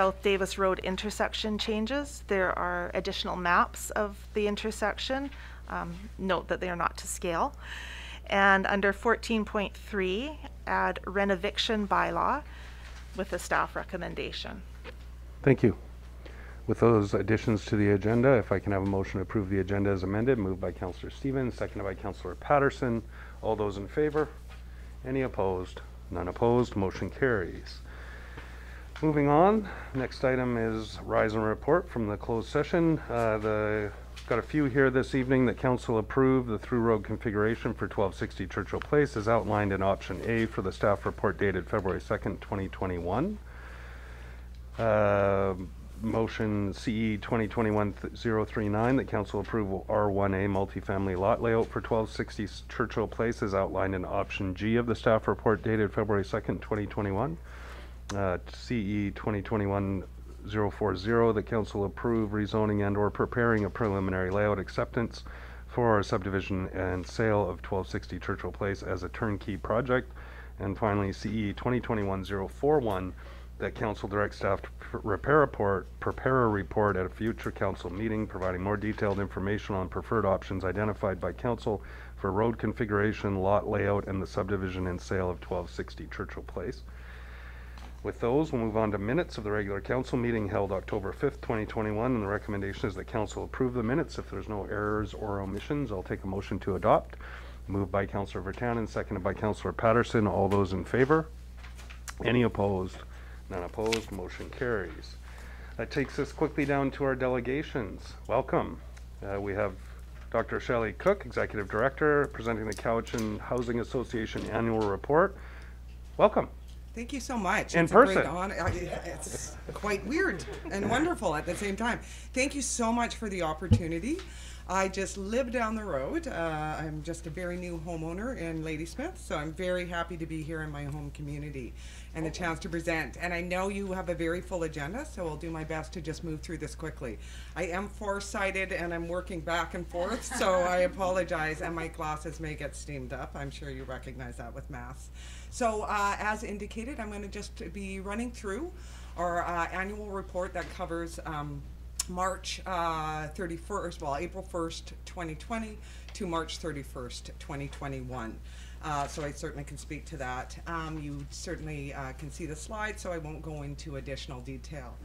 South Davis Road intersection changes. There are additional maps of the intersection. Um, Note that they are not to scale. And under 14.3, add renoviction bylaw with a staff recommendation. Thank you. With those additions to the agenda, if I can have a motion to approve the agenda as amended, moved by Councillor Stevens, seconded by Councillor Paterson. All those in favor? Any opposed? None opposed, motion carries. Moving on, next item is rise and report from the closed session. Uh, the, got a few here this evening that council approved. The through road configuration for 1260 Churchill Place is outlined in option A for the staff report dated February 2nd, 2021. Uh, Motion CE 2021-039 that council approval R1A multifamily lot layout for 1260 Churchill Place is outlined in option G of the staff report dated February 2nd, 2021. CE 2021-040 that council approve rezoning and/or preparing a preliminary layout acceptance for subdivision and sale of 1260 Churchill Place as a turnkey project. And finally, CE 2021-041 that council direct staff to report, prepare a report at a future council meeting, providing more detailed information on preferred options identified by council for road configuration, lot layout, and the subdivision and sale of 1260 Churchill Place. With those, we'll move on to minutes of the regular council meeting held October 5th, 2021, and the recommendation is that council approve the minutes. If there's no errors or omissions, I'll take a motion to adopt. Moved by Councillor Virtanen, seconded by Councillor Paterson. All those in favor? Any opposed? None opposed, motion carries. That takes us quickly down to our delegations. Welcome. Uh, We have Dr. Shelley Cook, Executive Director, presenting the Cowichan Housing Association Annual Report. Welcome. Thank you so much. In it's person. I- It's quite weird and wonderful at the same time. Thank you so much for the opportunity. I just live down the road. Uh, I'm just a very new homeowner in Ladysmith, so I'm very happy to be here in my home community and the chance to present. And I know you have a very full agenda, so I'll do my best to just move through this quickly. I am farsighted and I'm working back and forth, so I apologize, and my glasses may get steamed up. I'm sure you recognize that with masks. So, uh, as indicated, I'm going to just be running through our uh, annual report that covers um, March uh, 31st, well, April 1st, 2020 to March 31st, 2021. Uh, so I certainly can speak to that. Um, you certainly uh, can see the slide, so I won't go into additional detail.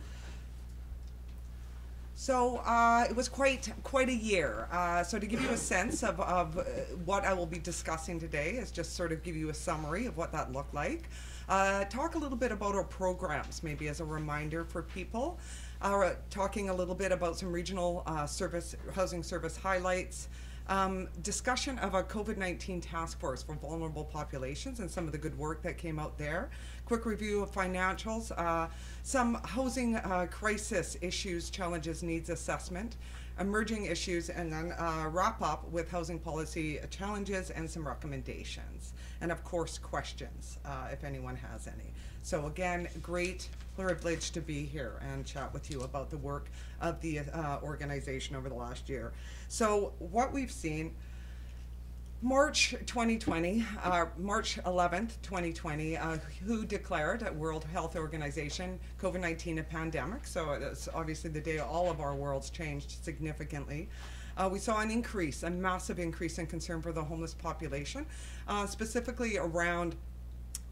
So uh, it was quite quite a year. Uh, so to give you a sense of, of uh, what I will be discussing today is just sort of give you a summary of what that looked like. Uh, talk a little bit about our programs, maybe as a reminder for people. Uh, talking a little bit about some regional uh, service housing service highlights. Um, discussion of a COVID 19 task force for vulnerable populations and some of the good work that came out there. Quick review of financials, uh, some housing uh, crisis issues, challenges, needs assessment, emerging issues, and then uh, wrap up with housing policy challenges and some recommendations. And of course, questions uh, if anyone has any. So, again, great privilege to be here and chat with you about the work of the uh, organization over the last year. So, what we've seen. March 2020, uh, March 11th, 2020, uh, WHO declared at World Health Organization COVID-19 a pandemic. So it's obviously the day all of our worlds changed significantly. Uh, we saw an increase, a massive increase in concern for the homeless population, uh, specifically around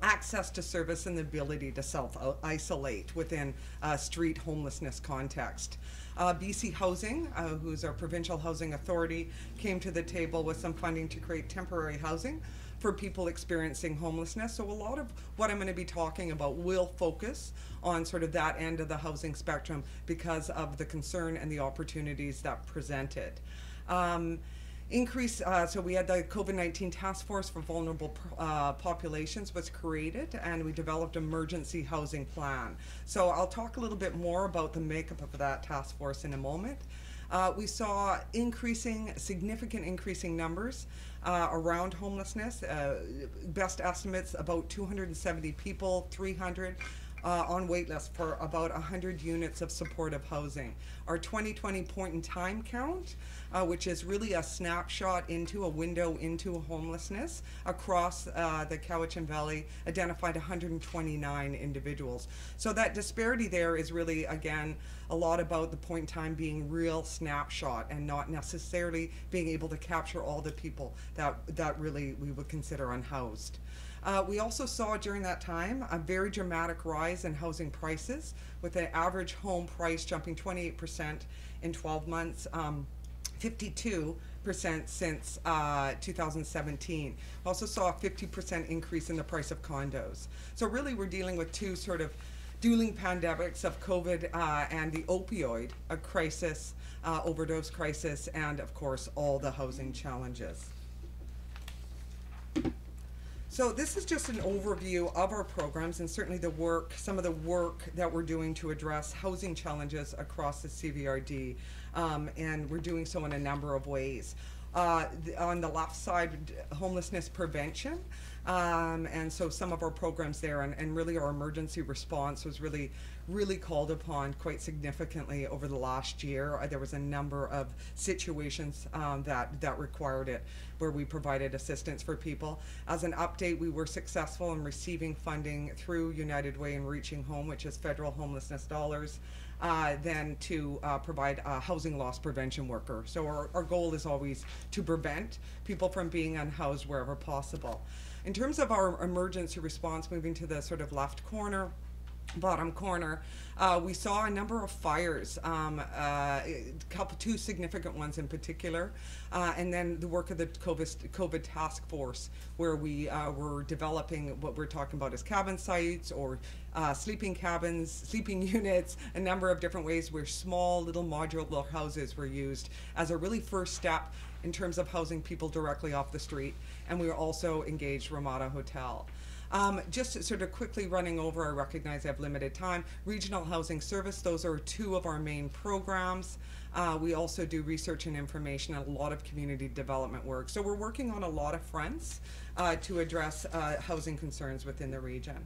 access to service and the ability to self isolate within a street homelessness context. Uh, BC Housing, uh, who's our provincial housing authority, came to the table with some funding to create temporary housing for people experiencing homelessness. So, a lot of what I'm going to be talking about will focus on sort of that end of the housing spectrum because of the concern and the opportunities that presented. Um, increase uh, so we had the covid-19 task force for vulnerable uh, populations was created and we developed emergency housing plan so i'll talk a little bit more about the makeup of that task force in a moment uh, we saw increasing significant increasing numbers uh, around homelessness uh, best estimates about 270 people 300 uh, on waitlist for about 100 units of supportive housing. Our 2020 point in time count, uh, which is really a snapshot into a window into homelessness across uh, the Cowichan Valley, identified 129 individuals. So that disparity there is really, again, a lot about the point in time being real snapshot and not necessarily being able to capture all the people that, that really we would consider unhoused. Uh, we also saw during that time a very dramatic rise in housing prices, with the average home price jumping 28% in 12 months, um, 52% since uh, 2017. Also saw a 50% increase in the price of condos. So really, we're dealing with two sort of dueling pandemics of COVID uh, and the opioid crisis, uh, overdose crisis, and of course all the housing challenges. So this is just an overview of our programs and certainly the work, some of the work that we're doing to address housing challenges across the CVRD. Um, and we're doing so in a number of ways. Uh, the, on the left side, homelessness prevention. Um, and so some of our programs there and, and really our emergency response was really really called upon quite significantly over the last year. Uh, there was a number of situations um, that that required it, where we provided assistance for people. As an update, we were successful in receiving funding through United Way and Reaching Home, which is federal homelessness dollars. Uh, then to uh, provide a housing loss prevention worker. So our, our goal is always to prevent people from being unhoused wherever possible. In terms of our emergency response, moving to the sort of left corner, bottom corner, uh, we saw a number of fires, um, uh, couple, two significant ones in particular, uh, and then the work of the COVID, COVID task force, where we uh, were developing what we're talking about as cabin sites or uh, sleeping cabins, sleeping units, a number of different ways where small little modular houses were used as a really first step in terms of housing people directly off the street. And we were also engaged Ramada Hotel. Um, just sort of quickly running over, I recognize I have limited time. Regional Housing Service, those are two of our main programs. Uh, we also do research and information and a lot of community development work. So we're working on a lot of fronts uh, to address uh, housing concerns within the region.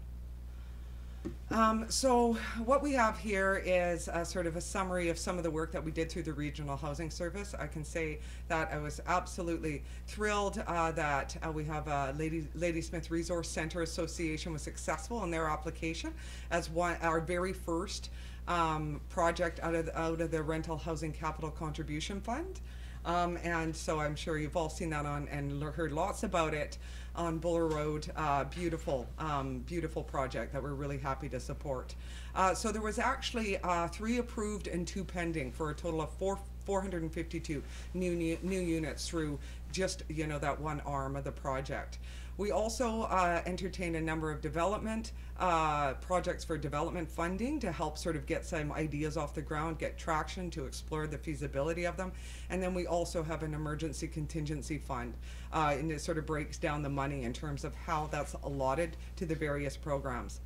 Um, so what we have here is a sort of a summary of some of the work that we did through the Regional Housing Service. I can say that I was absolutely thrilled uh, that uh, we have a Lady, Ladysmith Resource Center Association was successful in their application as one our very first um, project out of, the, out of the Rental Housing Capital Contribution Fund. Um, and so I'm sure you've all seen that on and heard lots about it on Buller Road. Uh, beautiful, um, beautiful project that we're really happy to support. Uh, so there was actually uh, three approved and two pending for a total of four 452 new, new new units through just you know that one arm of the project. We also uh, entertain a number of development uh, projects for development funding to help sort of get some ideas off the ground, get traction to explore the feasibility of them. And then we also have an emergency contingency fund, uh, and it sort of breaks down the money in terms of how that's allotted to the various programs.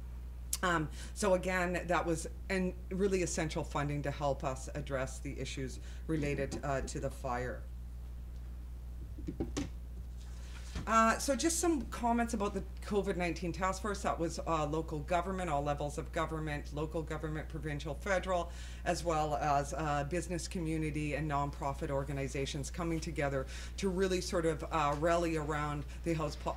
Um, so again, that was and really essential funding to help us address the issues related uh, to the fire. Uh, so just some comments about the COVID-19 task force. That was uh, local government, all levels of government, local government, provincial, federal, as well as uh, business community and nonprofit organizations coming together to really sort of uh, rally around the house po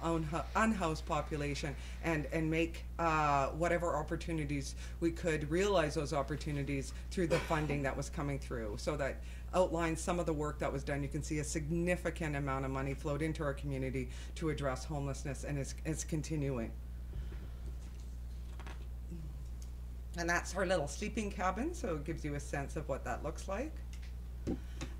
unhoused population and, and make uh, whatever opportunities we could realize those opportunities through the funding that was coming through so that outlines some of the work that was done. You can see a significant amount of money flowed into our community to address homelessness and it's, it's continuing. And that's our little sleeping cabin, so it gives you a sense of what that looks like.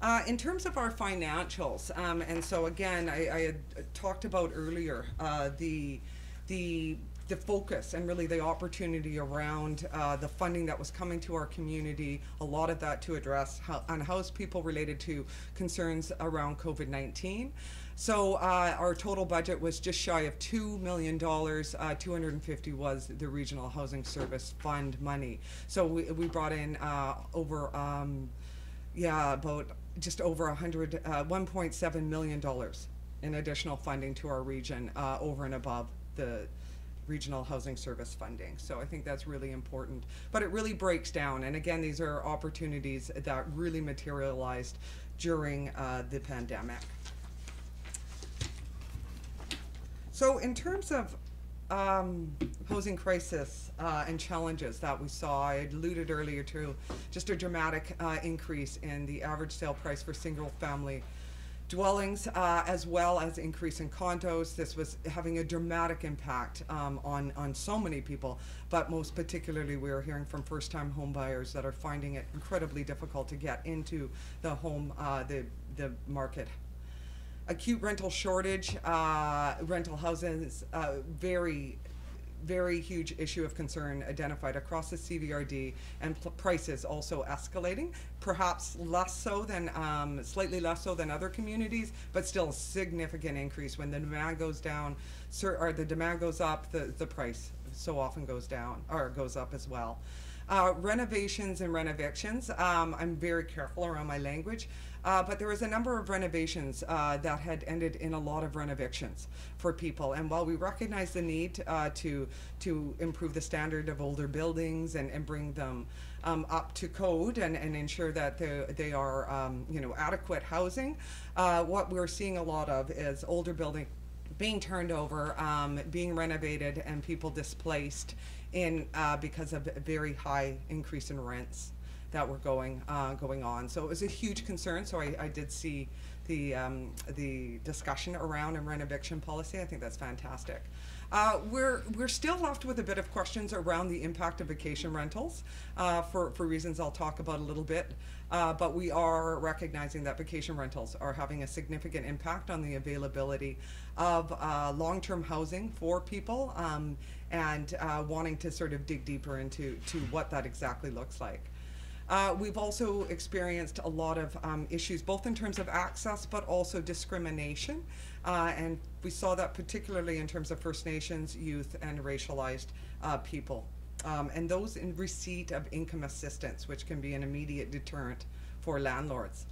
Uh, in terms of our financials, um, and so again, I, I had talked about earlier uh, the the the focus and really the opportunity around uh, the funding that was coming to our community, a lot of that to address how, unhoused people related to concerns around COVID-19. So uh, our total budget was just shy of $2 million. Uh, 250 was the Regional Housing Service Fund money. So we, we brought in uh, over, um, yeah, about just over 100, uh, $1.7 million in additional funding to our region uh, over and above the regional housing service funding. So I think that's really important. But it really breaks down. And again, these are opportunities that really materialized during uh, the pandemic. So in terms of um, housing crisis uh, and challenges that we saw, I alluded earlier to just a dramatic uh, increase in the average sale price for single family dwellings, uh, as well as increase in condos. This was having a dramatic impact um, on on so many people, but most particularly, we are hearing from first-time home buyers that are finding it incredibly difficult to get into the home uh, the the market. Acute rental shortage, uh, rental houses, uh, very very huge issue of concern identified across the CVRD and prices also escalating, perhaps less so than, um, slightly less so than other communities, but still a significant increase. When the demand goes down, or the demand goes up, the, the price so often goes down, or goes up as well. Uh, renovations and renovictions. um, I'm very careful around my language. Uh, but there was a number of renovations uh, that had ended in a lot of renovictions for people. And while we recognize the need uh, to to improve the standard of older buildings and, and bring them um, up to code and, and ensure that they, they are um, you know adequate housing, uh, what we're seeing a lot of is older building being turned over, um, being renovated, and people displaced in uh, because of a very high increase in rents that were going uh, going on. So it was a huge concern. So I, I did see the um, the discussion around a renoviction policy. I think that's fantastic. Uh, we're we're still left with a bit of questions around the impact of vacation rentals uh, for for reasons I'll talk about a little bit. Uh, but we are recognizing that vacation rentals are having a significant impact on the availability of uh, long-term housing for people um, and uh, wanting to sort of dig deeper into to what that exactly looks like. Uh, we've also experienced a lot of um, issues, both in terms of access but also discrimination. Uh, and we saw that particularly in terms of First Nations, youth, and racialized uh, people. Um, and those in receipt of income assistance, which can be an immediate deterrent for landlords.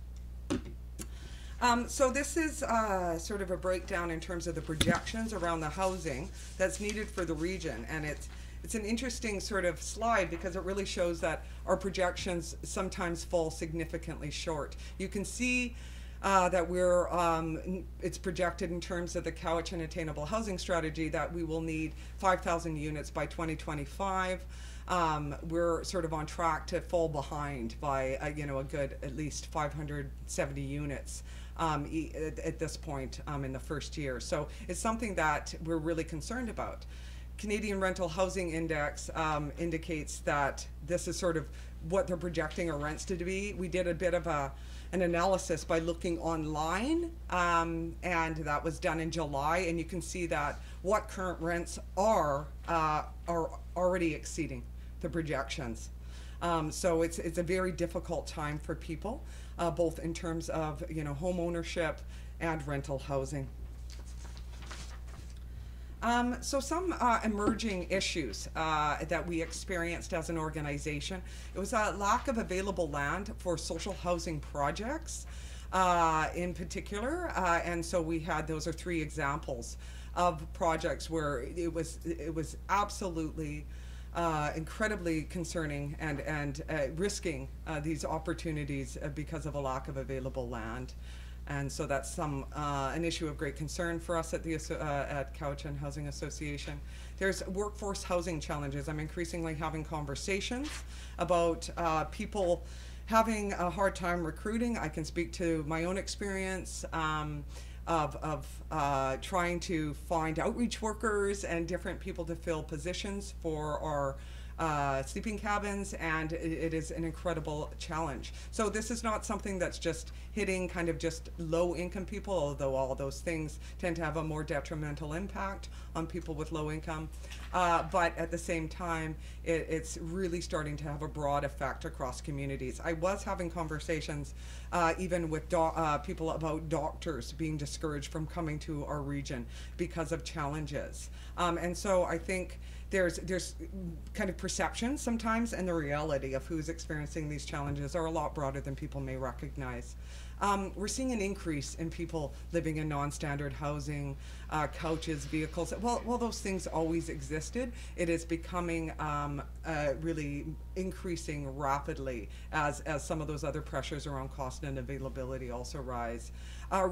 Um, so this is uh, sort of a breakdown in terms of the projections around the housing that's needed for the region, and it's it's an interesting sort of slide because it really shows that our projections sometimes fall significantly short. You can see uh, that we're um, it's projected in terms of the Cowichan Attainable Housing Strategy that we will need 5,000 units by 2025. Um, we're sort of on track to fall behind by uh, you know a good at least 570 units um, e- at, at this point um, in the first year. So it's something that we're really concerned about. Canadian Rental Housing Index um, indicates that this is sort of what they're projecting our rents to be. We did a bit of a an analysis by looking online, um, and that was done in July. And you can see that what current rents are uh, are already exceeding the projections. Um, so it's it's a very difficult time for people, uh, both in terms of you know home ownership and rental housing. Um, so some uh, emerging issues uh, that we experienced as an organization, it was a lack of available land for social housing projects uh, in particular. Uh, and so we had, those are three examples of projects where it was, it was absolutely uh, incredibly concerning and, and uh, risking these opportunities because of a lack of available land. And so that's some uh, an issue of great concern for us at the uh, at Cowichan Housing Association. There's workforce housing challenges. I'm increasingly having conversations about uh, people having a hard time recruiting. I can speak to my own experience. Um, of, of uh, trying to find outreach workers and different people to fill positions for our uh, sleeping cabins, and it, it is an incredible challenge. So this is not something that's just hitting kind of just low income people, although all those things tend to have a more detrimental impact on people with low income. Uh, but at the same time, it, it's really starting to have a broad effect across communities. I was having conversations uh, even with uh, people about doctors being discouraged from coming to our region because of challenges. Um, and so I think there's there's kind of perception sometimes and the reality of who's experiencing these challenges are a lot broader than people may recognize. um, we're seeing an increase in people living in non-standard housing, uh, couches, vehicles. Well, well, those things always existed. It is becoming um, uh, really increasing rapidly as as some of those other pressures around cost and availability also rise. Uh,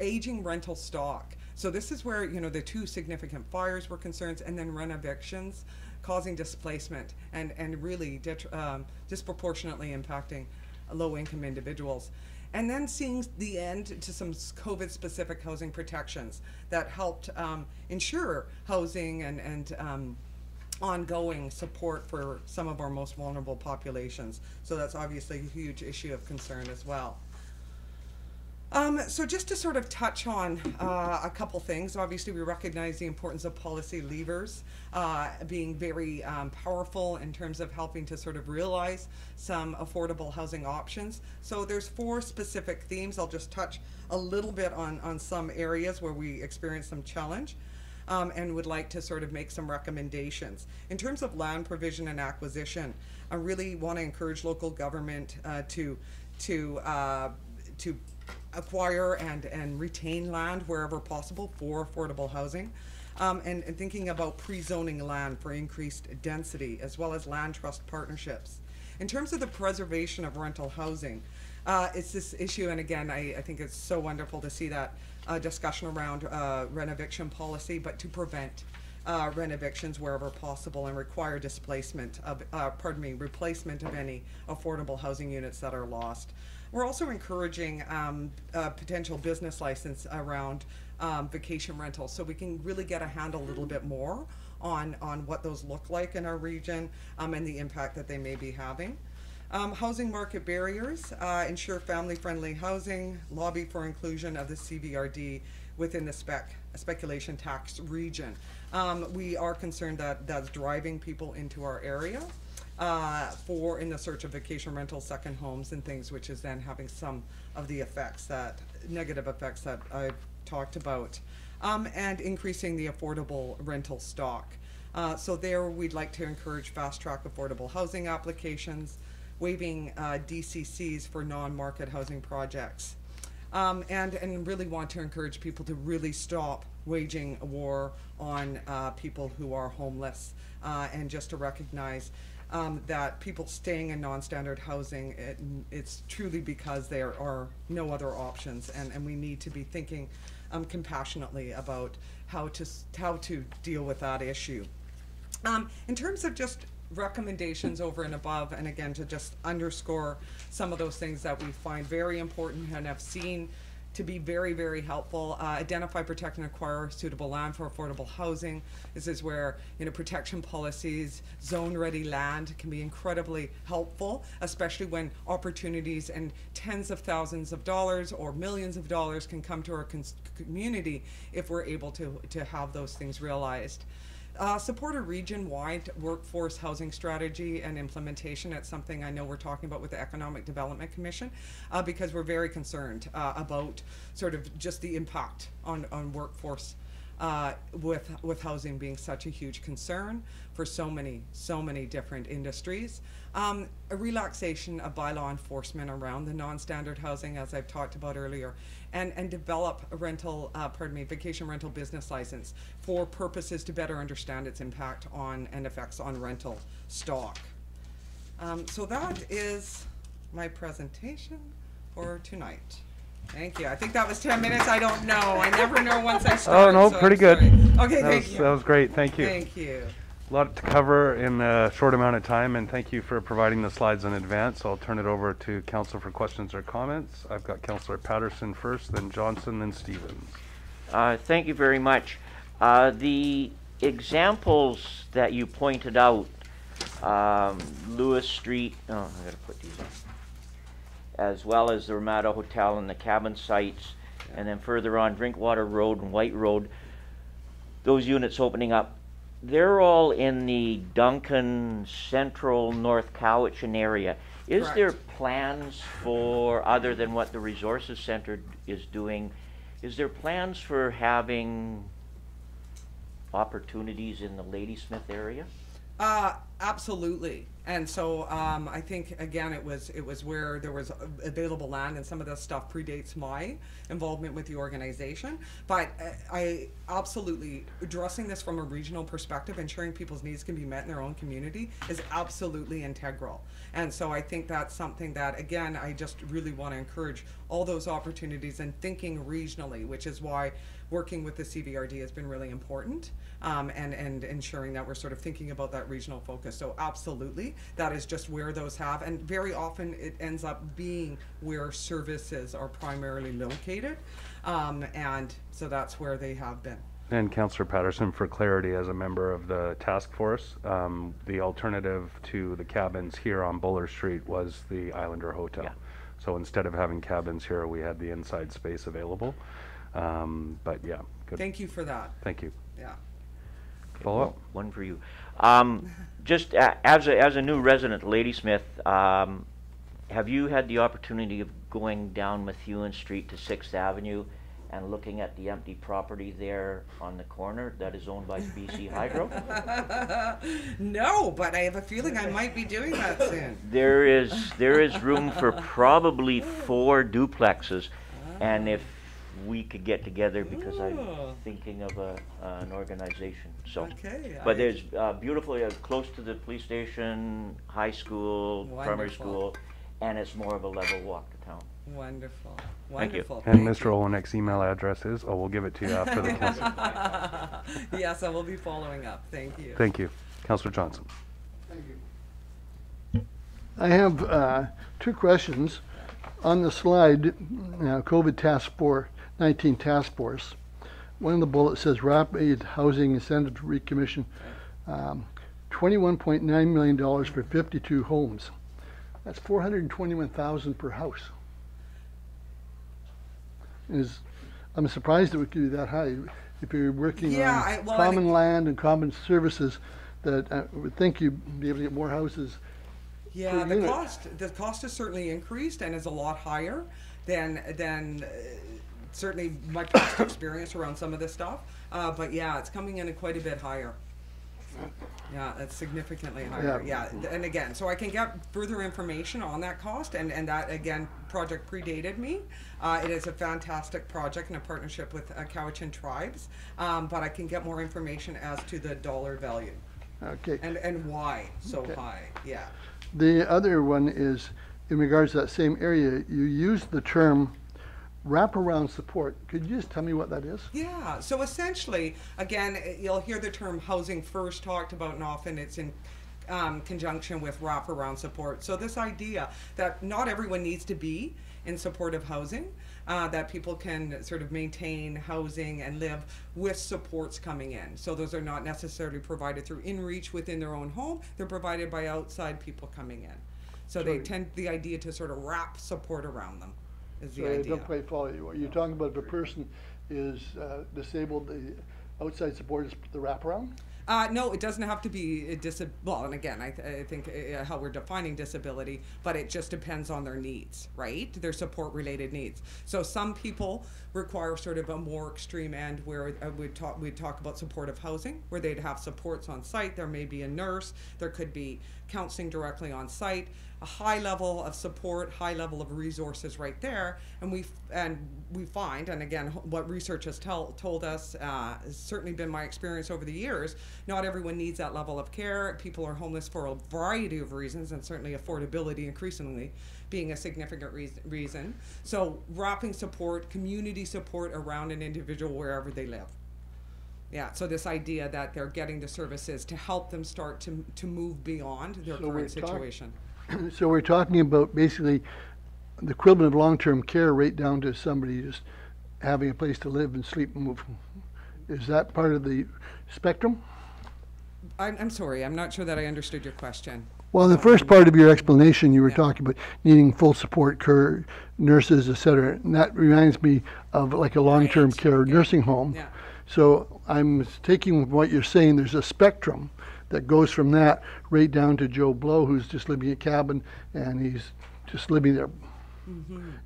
aging rental stock. So this is where you know the two significant fires were concerns, and then renovictions causing displacement and and really um, disproportionately impacting low-income individuals and then seeing the end to some COVID specific housing protections that helped um, ensure housing and, and um, ongoing support for some of our most vulnerable populations. So that's obviously a huge issue of concern as well. Um, so just to sort of touch on uh, a couple things, obviously we recognize the importance of policy levers uh, being very um, powerful in terms of helping to sort of realize some affordable housing options. So there's four specific themes. I'll just touch a little bit on, on some areas where we experience some challenge. Um, and would like to sort of make some recommendations. In terms of land provision and acquisition, I really want to encourage local government uh, to to uh, to acquire and, and retain land wherever possible for affordable housing. Um, and, and thinking about pre-zoning land for increased density as well as land trust partnerships. In terms of the preservation of rental housing, uh, it's this issue, and again, I, I think it's so wonderful to see that uh, discussion around uh, renoviction policy, but to prevent uh, renovictions wherever possible and require displacement of, uh, pardon me, replacement of any affordable housing units that are lost. We're also encouraging um, a potential business license around um, vacation rentals so we can really get a handle a little bit more on, on what those look like in our region um, and the impact that they may be having. Um, housing market barriers, uh, ensure family-friendly housing, lobby for inclusion of the CVRD within the spec speculation tax region. Um, we are concerned that that's driving people into our area uh, for in the search of vacation rental second homes and things, which is then having some of the effects that negative effects that I've talked about, um, and increasing the affordable rental stock. Uh, so there, we'd like to encourage fast track affordable housing applications, waiving uh, DCCs for non-market housing projects. Um, and, and really want to encourage people to really stop waging a war on uh, people who are homeless uh, and just to recognize um, that people staying in non-standard housing, it, it's truly because there are no other options, and, and we need to be thinking um, compassionately about how to how to deal with that issue. Um, in terms of just recommendations over and above, and again to just underscore some of those things that we find very important and have seen to be very, very helpful. Uh, identify, protect, and acquire suitable land for affordable housing. This is where you know protection policies, zone-ready land can be incredibly helpful, especially when opportunities and tens of thousands of dollars or millions of dollars can come to our community if we're able to to have those things realized. Uh, support a region-wide workforce housing strategy and implementation. It's something I know we're talking about with the Economic Development Commission uh, because we're very concerned uh, about sort of just the impact on, on workforce uh, with with housing being such a huge concern for so many so many different industries. Um, a relaxation of bylaw enforcement around the non-standard housing, as I've talked about earlier, and and develop a rental, uh, pardon me, vacation rental business license for purposes to better understand its impact on and effects on rental stock. Um, so that is my presentation for tonight. Thank you. I think that was 10 minutes. I don't know. I never know once I start. Oh, no, so pretty I'm good. sorry. Okay, That thank was, you. that was great, thank you. Thank you. A lot to cover in a short amount of time, and thank you for providing the slides in advance. I'll turn it over to council for questions or comments. I've got Councillor Paterson first, then Johnson, then Stevens. Uh, Thank you very much. Uh, The examples that you pointed out, um, Lewis Street, oh, I gotta put these up, as well as the Ramada Hotel and the cabin sites, and then further on Drinkwater Road and White Road, those units opening up, they're all in the Duncan Central North Cowichan area. Is there plans for, other than what the Resources Center is doing, is there plans for having opportunities in the Ladysmith area? Uh, absolutely. And so um, I think again it was it was where there was available land and some of this stuff predates my involvement with the organization. But uh, I absolutely addressing this from a regional perspective, ensuring people's needs can be met in their own community is absolutely integral. And so I think that's something that again I just really want to encourage all those opportunities and thinking regionally, which is why working with the CVRD has been really important um, and, and ensuring that we're sort of thinking about that regional focus. So absolutely, that is just where those have, and very often it ends up being where services are primarily located. Um, and so that's where they have been. And Councillor Paterson, for clarity, as a member of the task force, um, the alternative to the cabins here on Buller Street was the Islander Hotel. Yeah. So instead of having cabins here, we had the inside space available. Um, but yeah, good. Thank you for that. Thank you. Yeah. Follow up? One for you. Um, just a- as a, as a new resident, Ladysmith, um, have you had the opportunity of going down Methuen Street to Sixth Avenue and looking at the empty property there on the corner that is owned by BC Hydro? no, but I have a feeling I might be doing that soon. There is, there is room for probably four duplexes, and if we could get together, because I'm thinking of a, an organization, so. Okay. But I- there's uh, beautiful, uh, close to the police station, high school, primary school, and it's more of a level walk to town. Wonderful. Thank you. Wonderful. And Thank Mr. Olenek email address is, oh, we'll give it to you after the council. Yes, I will be following up. Thank you. Thank you. Councillor Johnson. Thank you. I have uh, two questions. On the slide, uh, COVID task force, 19 task force, one of the bullets says rapid housing incentive recommission, um, $21.9 million for 52 homes. That's 421,000 per house. Is, I'm surprised it would be that high. If you're working Yeah, I- on well, I common think- land and common services, that I would think you'd be able to get more houses Yeah, the unit. cost the cost has certainly increased and is a lot higher than than uh, certainly my past experience around some of this stuff. Uh, but yeah, it's coming in at quite a bit higher. Yeah, it's significantly higher. Yeah. Yeah. and again, so I can get further information on that cost, and and that again project predated me. Uh, it is a fantastic project in a partnership with uh, Cowichan Tribes, um, but I can get more information as to the dollar value Okay. and and why so Okay. high. Yeah. The other one is, in regards to that same area, you use the term wraparound support. Could you just tell me what that is? Yeah, so essentially, again, you'll hear the term housing first talked about, and often it's in um, conjunction with wraparound support. So, this idea that not everyone needs to be in supportive housing, uh, that people can sort of maintain housing and live with supports coming in. So, those are not necessarily provided through in reach within their own home, they're provided by outside people coming in. So, they tend the idea to sort of wrap support around them. Is the I idea. don't quite follow you. You're you talking about if a person is uh, disabled, the outside support is the wraparound? Uh, no, it doesn't have to be a disab- Well, and again, I, th- I think uh, how we're defining disability, but it just depends on their needs, right? Their support related needs. So some people require sort of a more extreme end where uh, we'd talk we'd talk about supportive housing, where they'd have supports on site. There may be a nurse. There could be counseling directly on site. A high level of support, high level of resources right there, and we and we find, and again, what research has tell, told us uh, has certainly been my experience over the years. Not everyone needs that level of care. People are homeless for a variety of reasons, and certainly affordability increasingly being a significant reason. reason. So, wrapping support, community support around an individual wherever they live. Yeah, so this idea that they're getting the services to help them start to, to move beyond their So current situation. So we're talking about basically the equivalent of long-term care right down to somebody just having a place to live and sleep and move. Is that part of the spectrum? I'm, I'm sorry, I'm not sure that I understood your question. Well, in the first part of your explanation, you were Yeah. talking about needing full support care, nurses, et cetera. And that reminds me of like a long-term Right. care Yeah. nursing home. Yeah. So I'm taking what you're saying, there's a spectrum that goes from that right down to Joe Blow, who's just living in a cabin and he's just living there.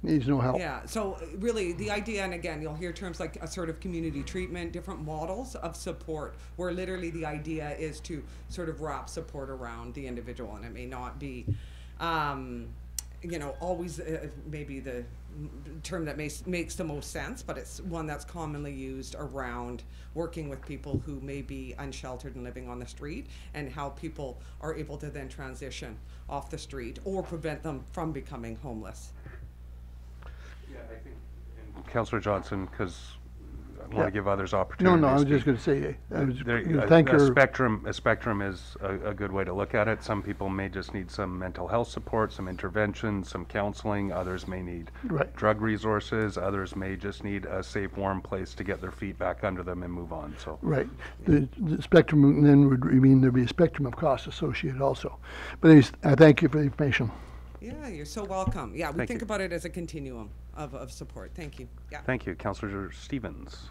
needs no help. Yeah, so really the idea, and again, you'll hear terms like assertive community treatment, different models of support, where literally the idea is to sort of wrap support around the individual, and it may not be, um, you know, always uh, maybe the term that makes makes the most sense, but it's one that's commonly used around working with people who may be unsheltered and living on the street, and how people are able to then transition off the street or prevent them from becoming homeless. Yeah, I think. Counselor Johnson, because I want Yeah. to give others No, opportunities. no, I was just gonna say, I was There- gonna a- thank a her. spectrum, a spectrum is a, a good way to look at it. Some people may just need some mental health support, some intervention, some counseling. Others may need Right. drug resources. Others may just need a safe, warm place to get their feet back under them and move on. So Right. The, the spectrum then would mean there'd be a spectrum of costs associated also. But anyways, I thank you for the information. Yeah, you're so welcome. Yeah, we Thank think you. about it as a continuum of, of support. Thank you. Yeah. thank you, Counselor Stevens.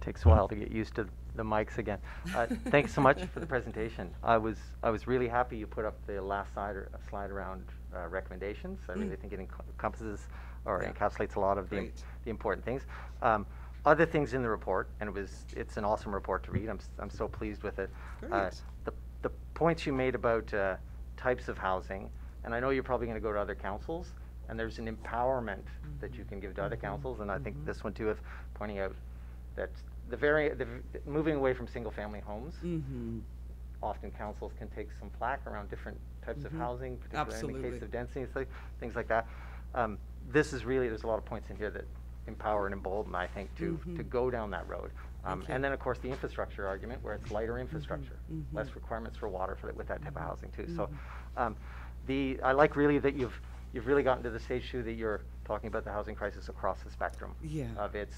Takes a while to get used to the mics again. Uh, thanks so much for the presentation. I was I was really happy you put up the last slide, or, slide around uh, recommendations. I really think it encompasses or Yeah. encapsulates a lot of the, the important things. Um, other things in the report, and it was it's an awesome report to read. I'm I'm so pleased with it. Uh, the the points you made about uh, types of housing, and I know you're probably going to go to other councils, and there's an empowerment that you can give to other councils, and I think this one too of pointing out that the very the, moving away from single family homes Mm-hmm. often councils can take some flack around different types of housing, particularly in the case of density, and things like that. Um, this is really, there's a lot of points in here that empower and embolden, I think, to, to go down that road. Um, Okay. and then, of course, the infrastructure argument, where it's lighter infrastructure, mhm. less requirements for water for, that- with that type of housing too. So, um, the, I like really that you've, you've really gotten to the stage too that you're talking about the housing crisis across the spectrum. Yeah. Of it's,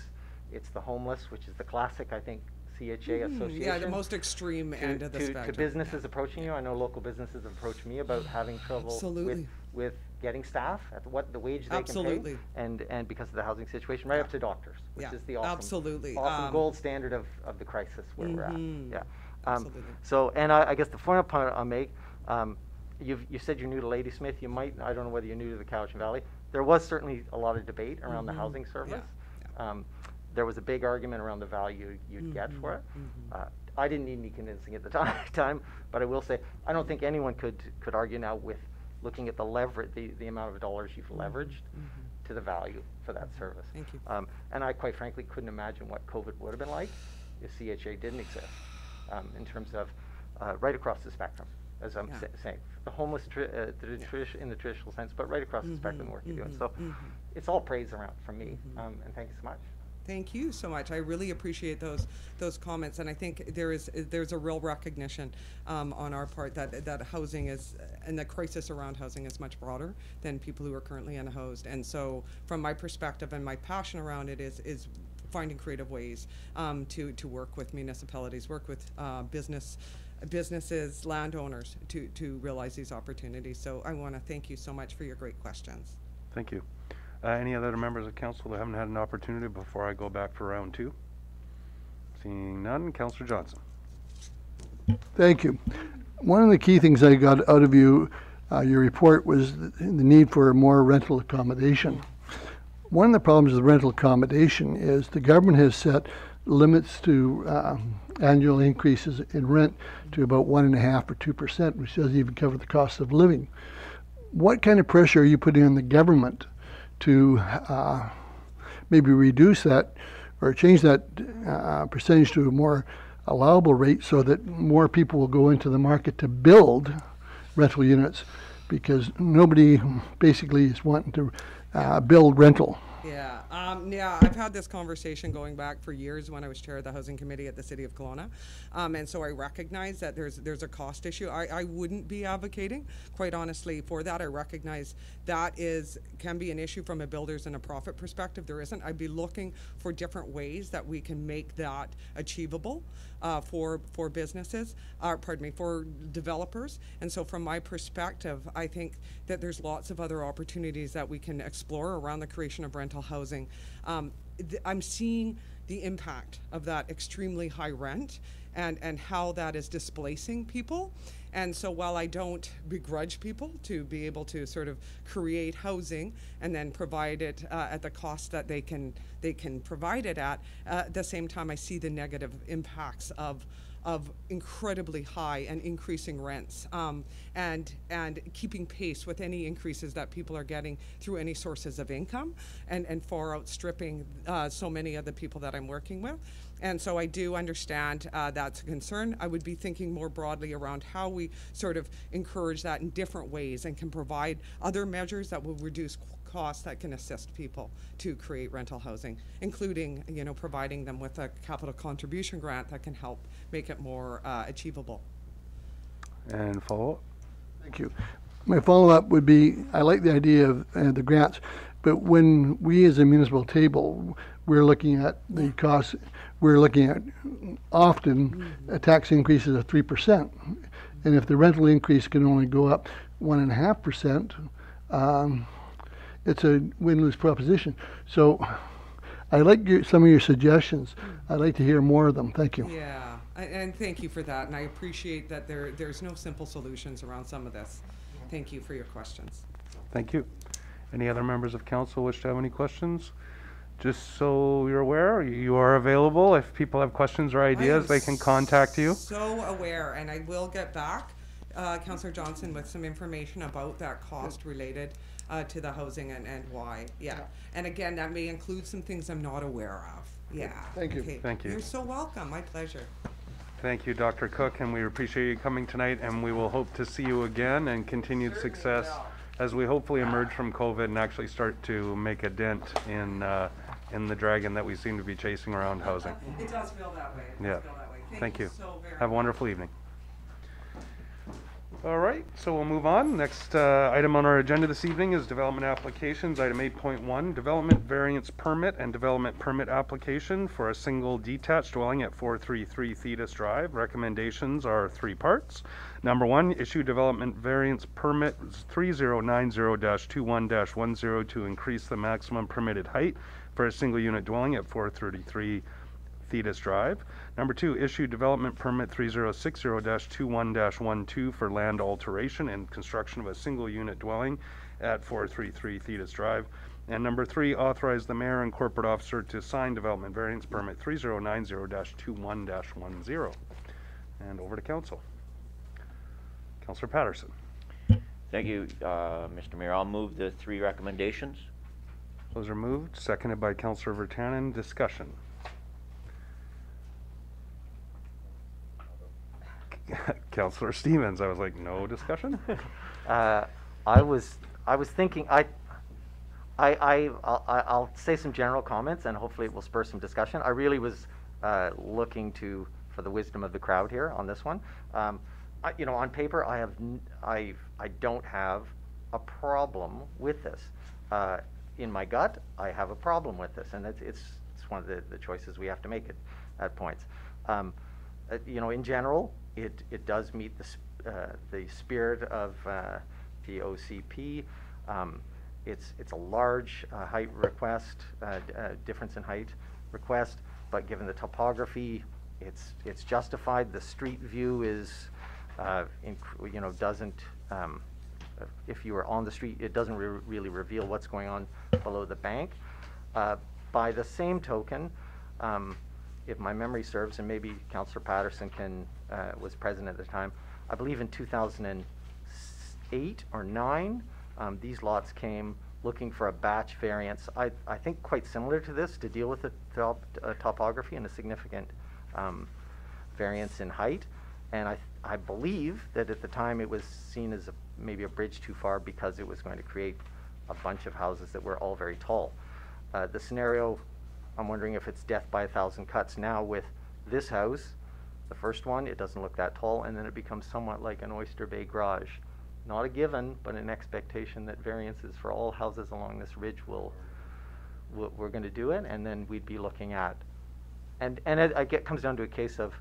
it's the homeless, which is the classic, I think, CHA Mm, association Yeah, the most extreme to, end of the to- spectrum. to businesses approaching you. I know local businesses have approached me about having trouble Absolutely. with, with getting staff at what the wage they Absolutely. can pay, and and because of the housing situation, right up to doctors, which Yeah, is the awesome, absolutely. awesome Um, gold standard of, of the crisis where we're at. Mhm. Yeah. Um, Absolutely. So, and I, I guess the final point I'll make, um, you've, you said you're new to Ladysmith. You might, I don't know whether you're new to the Cowichan Valley. There was certainly a lot of debate around the Mhm. housing service. yeah. Um, there was a big argument around the value you'd get for it. mhm. Uh, I didn't need any convincing at the time, but I will say, I don't think anyone could, could argue now with looking at the leverage, the, the amount of dollars you've leveraged to the value for that service. Mm-hmm. Thank you. Um, and I quite frankly couldn't imagine what COVID would have been like if CHA didn't exist, um, in terms of, uh, right across the spectrum, as I'm Yeah. sa- saying. The homeless, uh, the tradi- in the traditional sense, but right across the spectrum, the work you're doing. mhm, So, mhm. it's all praise around from me, Mm-hmm. um, and thank you so much. Thank you so much. I really appreciate those those comments, and I think there is there's a real recognition um, on our part that that housing is and the crisis around housing is much broader than people who are currently unhoused. And so, from my perspective and my passion around it is is finding creative ways um, to to work with municipalities, work with uh, business businesses, landowners to to realize these opportunities. So I want to thank you so much for your great questions. Thank you. Uh, any other members of council that haven't had an opportunity before I go back for round two? Seeing none, Counselor Johnson. Thank you. One of the key things I got out of you, uh, your report was the, the need for more rental accommodation. One of the problems with rental accommodation is the government has set limits to uh, annual increases in rent to about one and a half or two percent, which doesn't even cover the cost of living. What kind of pressure are you putting on the government to uh, maybe reduce that or change that uh, percentage to a more allowable rate so that more people will go into the market to build rental units because nobody basically is wanting to uh, build rental. Yeah, um, yeah, I've had this conversation going back for years when I was chair of the housing committee at the city of Kelowna, um, and so I recognize that there's there's a cost issue. I, I wouldn't be advocating, quite honestly, for that. I recognize that is can be an issue from a builder's and a profit perspective. There isn't. I'd be looking for different ways that we can make that achievable uh, for for businesses, uh, pardon me, for developers. And so, from my perspective, I think that there's lots of other opportunities that we can explore around the creation of rental housing. Um, th- I'm seeing the impact of that extremely high rent and and how that is displacing people. And so while I don't begrudge people to be able to sort of create housing and then provide it uh, at the cost that they can they can provide it at, uh, at the same time I see the negative impacts of of incredibly high and increasing rents um, and and keeping pace with any increases that people are getting through any sources of income and, and far outstripping uh, so many of the people that I'm working with. And so I do understand uh, that's a concern. I would be thinking more broadly around how we sort of encourage that in different ways and can provide other measures that will reduce costs that can assist people to create rental housing, including, you know, providing them with a capital contribution grant that can help make it more uh, achievable. And follow up? Thank you. My follow-up would be, I like the idea of uh, the grants, but when we as a municipal table, we're looking at the costs, we're looking at often a tax increases of three percent. And if the rental increase can only go up one and a half percent, um, it's a win-lose proposition. So I like your, some of your suggestions. I'd like to hear more of them. Thank you. Yeah, and thank you for that, and I appreciate that there, there's no simple solutions around some of this. Thank you for your questions. Thank you. Any other members of council wish to have any questions? Just so you're aware, you are available. If people have questions or ideas, they can contact you. So aware, and I will get back, uh, Councillor Johnson, with some information about that cost related uh, to the housing and, and why. Yeah, and again, that may include some things I'm not aware of. Yeah. Thank you. Okay. Thank you. You're so welcome. My pleasure. Thank you, Dr. Cook, and we appreciate you coming tonight, and we will hope to see you again and continued success as we hopefully emerge from COVID and actually start to make a dent in, uh, in the dragon that we seem to be chasing around housing. It does feel that way. It Yeah. does feel that way. Thank you. so very Have a wonderful evening. All right, so we'll move on. Next uh, item on our agenda this evening is development applications. Item 8.1, development variance permit and development permit application for a single detached dwelling at 433 Thetis Drive. Recommendations are three parts. Number one, issue development variance permit 3090-21-10 to increase the maximum permitted height for a single unit dwelling at 433 Thetis Drive. Number two, issue development permit 3060-21-12 for land alteration and construction of a single-unit dwelling at 433 Thetis Drive. And number three, authorize the mayor and corporate officer to sign development variance permit 3090-21-10. And over to council. Councilor Paterson. Thank you, uh, Mr. Mayor. I'll move the three recommendations. Those are moved, seconded by Councilor Virtanen. Discussion. Councilor Stevens, I was like, no discussion? Uh, I was, I was thinking, I, I, I, I'll, I'll say some general comments and hopefully it will spur some discussion. I really was, uh, looking to, for the wisdom of the crowd here on this one. Um, I, you know, on paper, I have, I, I don't have a problem with this. Uh, in my gut, I have a problem with this, and it's, it's, it's one of the, the choices we have to make at, at points. Um, uh, you know, in general, it, it does meet the, uh, the spirit of, uh, the OCP. Um, it's, it's a large, uh, height request, uh, uh, difference in height request, but given the topography, it's, it's justified. The street view is, uh, you know, doesn't, um, if you were on the street, it doesn't re- really reveal what's going on below the bank. By the same token, um, if my memory serves, and maybe Councillor Paterson can, uh, was present at the time, I believe in 2008 or 9, um, these lots came looking for a batch variance, I, I think quite similar to this, to deal with the top, uh, topography and a significant um, variance in height. And I, I believe that at the time it was seen as a, maybe a bridge too far because it was going to create a bunch of houses that were all very tall. Uh, the scenario, I'm wondering if it's death by a thousand cuts now with this house, the first one, it doesn't look that tall, and then it becomes somewhat like an Oyster Bay garage. Not a given, but an expectation that variances for all houses along this ridge will, will we're going to do it, and then we'd be looking at and, and it, I get, comes down to a case of,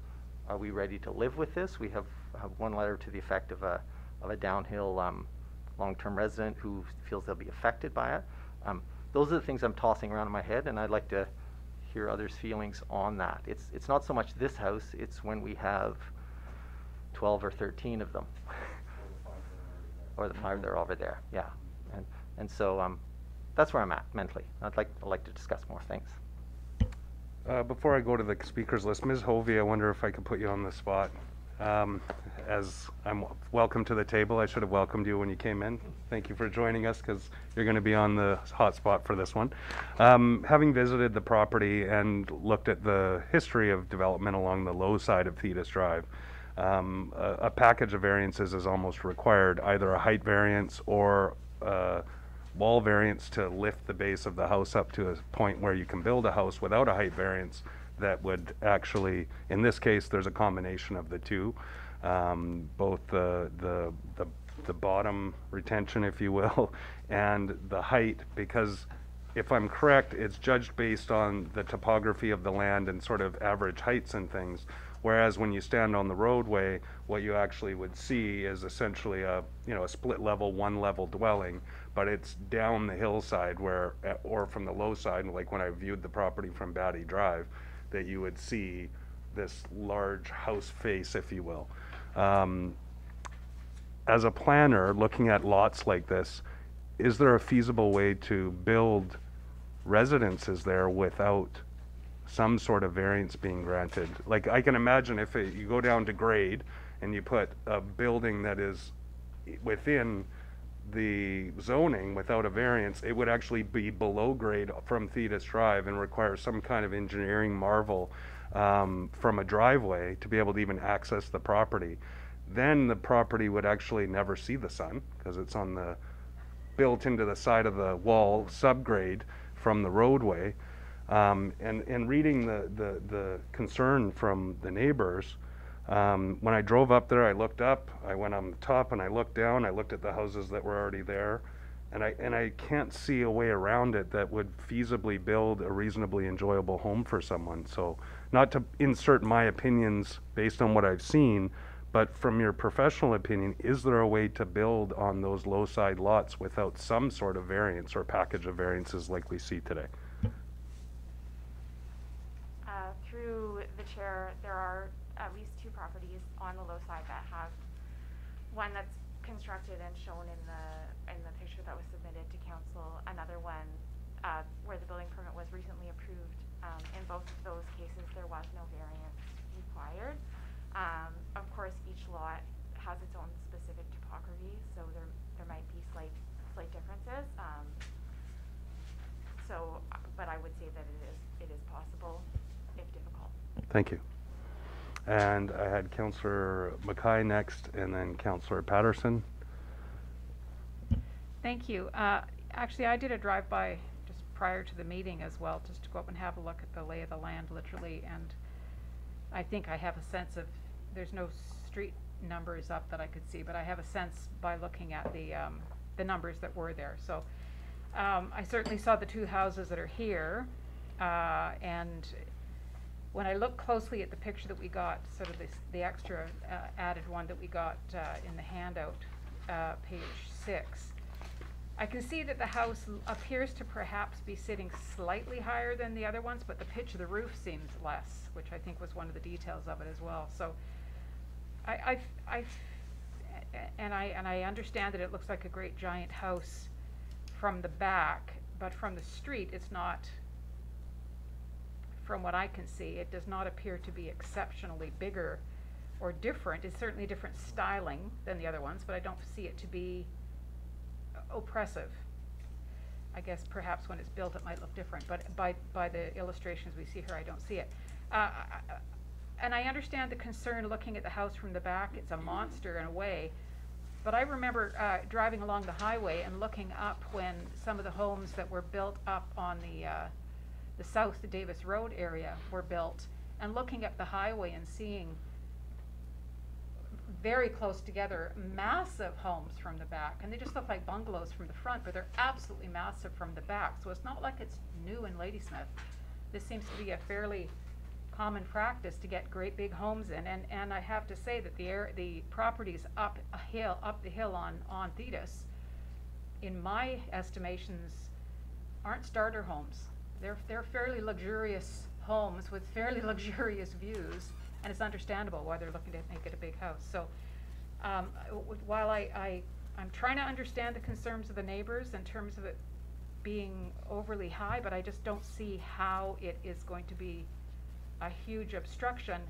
are we ready to live with this? We have, have one letter to the effect of a, of a downhill, um, long-term resident who feels they'll be affected by it. Um, those are the things I'm tossing around in my head, and I'd like to hear others' feelings on that. It's, it's not so much this house, it's when we have twelve or thirteen of them. Or the five that are over there, yeah. And, and so, um, that's where I'm at mentally. I'd like, I'd like to discuss more things. Uh, before I go to the speakers list, Ms. Hovey, I wonder if I could put you on the spot. Um, as I'm welcome to the table, I should have welcomed you when you came in. Thank you for joining us because you're going to be on the hot spot for this one. Um, having visited the property and looked at the history of development along the low side of Thetis Drive, um, a, a package of variances is almost required, either a height variance or uh, wall variance to lift the base of the house up to a point where you can build a house without a height variance that would actually, in this case, there's a combination of the two. Um, both the, the, the, the bottom retention, if you will, and the height, because if I'm correct, it's judged based on the topography of the land and sort of average heights and things. Whereas when you stand on the roadway, what you actually would see is essentially a, you know, a split level, one level dwelling, but it's down the hillside where, or from the low side, like when I viewed the property from Batty Drive, that you would see this large house face, if you will. Um, as a planner, looking at lots like this, is there a feasible way to build residences there without some sort of variance being granted? Like, I can imagine if it- you go down to grade and you put a building that is within the zoning without a variance, it would actually be below grade from Thetis Drive and require some kind of engineering marvel um, from a driveway to be able to even access the property. Then the property would actually never see the sun because it's on the built into the side of the wall subgrade from the roadway. Um, and, and reading the, the, the concern from the neighbors, um, when I drove up there, I looked up, I went on the top and I looked down, I looked at the houses that were already there. And I, and I can't see a way around it that would feasibly build a reasonably enjoyable home for someone. So, not to insert my opinions based on what I've seen, but from your professional opinion, is there a way to build on those low side lots without some sort of variance or package of variances like we see today? Uh, Through the chair, there are at least on the low side that have, one that's constructed and shown in the, in the picture that was submitted to council, another one uh, where the building permit was recently approved. Um, In both of those cases, there was no variance required. Um, Of course, each lot has its own specific topography, so there, there might be slight, slight differences. Um, So, but I would say that it is, it is possible, if difficult. Thank you. And I had Counselor McKay next and then Counselor Paterson. Thank you. Uh, Actually, I did a drive-by just prior to the meeting as well, just to go up and have a look at the lay of the land literally. And I think I have a sense of, there's no street numbers up that I could see, but I have a sense by looking at the, um, the numbers that were there. So um, I certainly saw the two houses that are here. uh, And when I look closely at the picture that we got, sort of this, the extra uh, added one that we got uh, in the handout, uh, page six, I can see that the house l- appears to perhaps be sitting slightly higher than the other ones, but the pitch of the roof seems less, which I think was one of the details of it as well. So I, I, f- I f- a- and I, and I understand that it looks like a great giant house from the back, but from the street, it's not, from what I can see, it does not appear to be exceptionally bigger or different. It's certainly different styling than the other ones, but I don't see it to be oppressive. I guess perhaps when it's built, it might look different, but by, by the illustrations we see here, I don't see it. Uh, I- And I understand the concern looking at the house from the back, it's a monster in a way. But I remember uh, driving along the highway and looking up when some of the homes that were built up on the, uh, the South Davis Road area were built, and looking up the highway and seeing very close together, massive homes from the back, and they just look like bungalows from the front, but they're absolutely massive from the back. So it's not like it's new in Ladysmith. This seems to be a fairly common practice to get great big homes in, and, and I have to say that the air, the properties up a hill, up the hill on, on Thetis, in my estimations, aren't starter homes. They're, they're fairly luxurious homes with fairly luxurious views And it's understandable why they're looking to make it a big house. So, um, while I, I, I'm trying to understand the concerns of the neighbors in terms of it being overly high, but I just don't see how it is going to be a huge obstruction.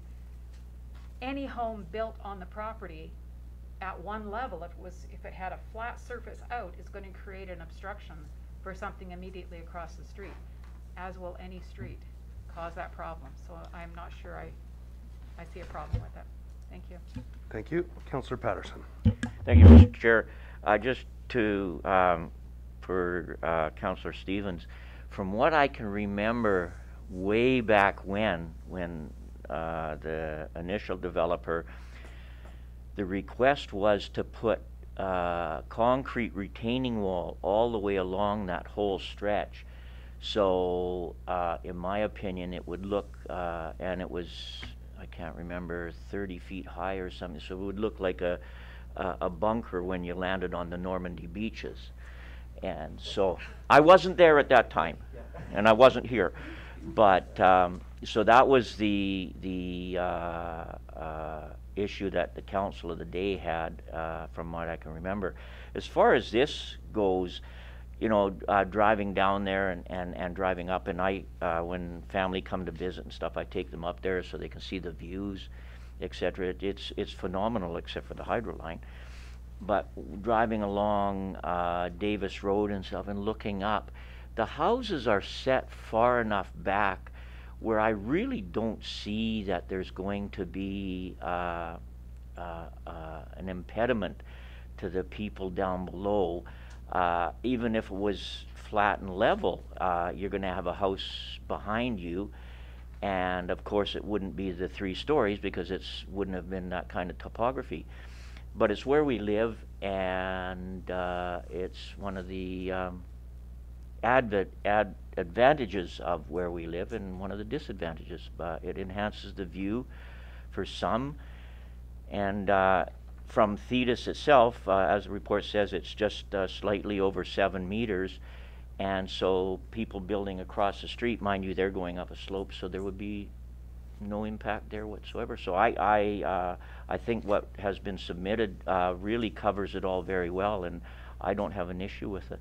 Any home built on the property at one level, if it was, if it had a flat surface out, is gonna create an obstruction for something immediately across the street, as will any street cause that problem. So I'm not sure I, I see a problem with it. Thank you. Thank you. Councillor Paterson. Thank you, Mr. Chair. Uh, just to, um, for, uh, Counselor Stevens, from what I can remember way back when, when, uh, the initial developer, the request was to put, uh, concrete retaining wall all the way along that whole stretch. So, uh, in my opinion, it would look, uh, and it was, I can't remember, thirty feet high or something, so it would look like a, a a bunker when you landed on the Normandy beaches. And so, I wasn't there at that time, and I wasn't here. But, um, so that was the, the, uh, uh, issue that the council of the day had, uh, from what I can remember. As far as this goes, you know, uh, driving down there and, and, and driving up, and I, uh, when family come to visit and stuff, I take them up there so they can see the views, et cetera. It, it's, it's phenomenal, except for the hydro line. But driving along uh, Davis Road and stuff and looking up, the houses are set far enough back where I really don't see that there's going to be uh, uh, uh, an impediment to the people down below. Uh, even if it was flat and level, uh, you're going to have a house behind you, and of course it wouldn't be the three stories because it wouldn't have been that kind of topography. But it's where we live, and uh, it's one of the um, adv- ad- advantages of where we live and one of the disadvantages. It enhances the view for some, and uh, from Thetis itself, uh, as the report says, it's just uh, slightly over seven meters. And so people building across the street, mind you, they're going up a slope, so there would be no impact there whatsoever. So I, I, uh, I think what has been submitted uh, really covers it all very well, and I don't have an issue with it.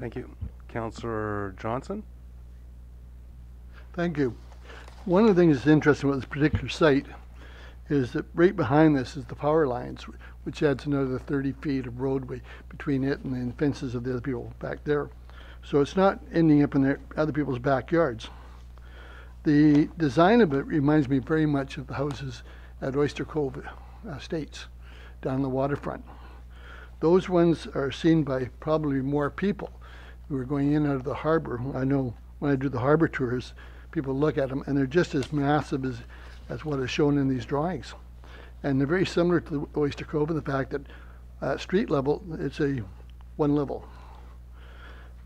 Thank you. Councillor Johnson. Thank you. One of the things that's interesting about this particular site is that right behind this is the power lines, which adds another 30 feet of roadway between it and the fences of the other people back there. So it's not ending up in their other people's backyards. The design of it reminds me very much of the houses at Oyster Cove uh, Estates down the waterfront. Those ones are seen by probably more people who are going in out of the harbor. I know when I do the harbor tours, people look at them and they're just as massive as, as what is shown in these drawings. And they're very similar to the Oyster Cove in the fact that at street level, it's a one level.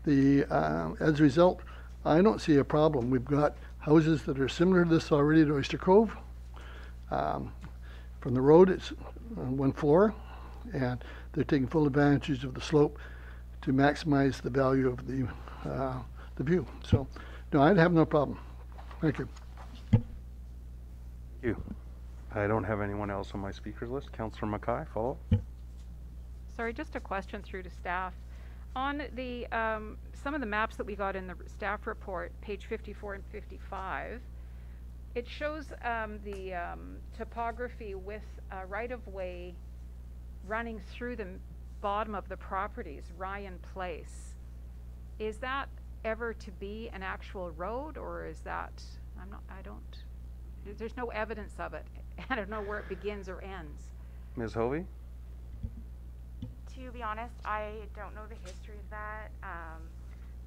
The, uh, as a result, I don't see a problem. We've got houses that are similar to this already at Oyster Cove. Um, from the road, it's on one floor, and they're taking full advantage of the slope to maximize the value of the, uh, the view. So, no, I'd have no problem. Thank you. You. I don't have anyone else on my speakers list. Councillor McKay, follow. up. Sorry, just a question through to staff. On the, um, some of the maps that we got in the staff report, page fifty-four and fifty-five, it shows, um, the, um, topography with a right-of-way running through the bottom of the properties, Ryan Place. Is that ever to be an actual road, or is that, I'm not, I don't, there's no evidence of it. I don't know where it begins or ends. Ms. Hovey? To be honest, I don't know the history of that. Um,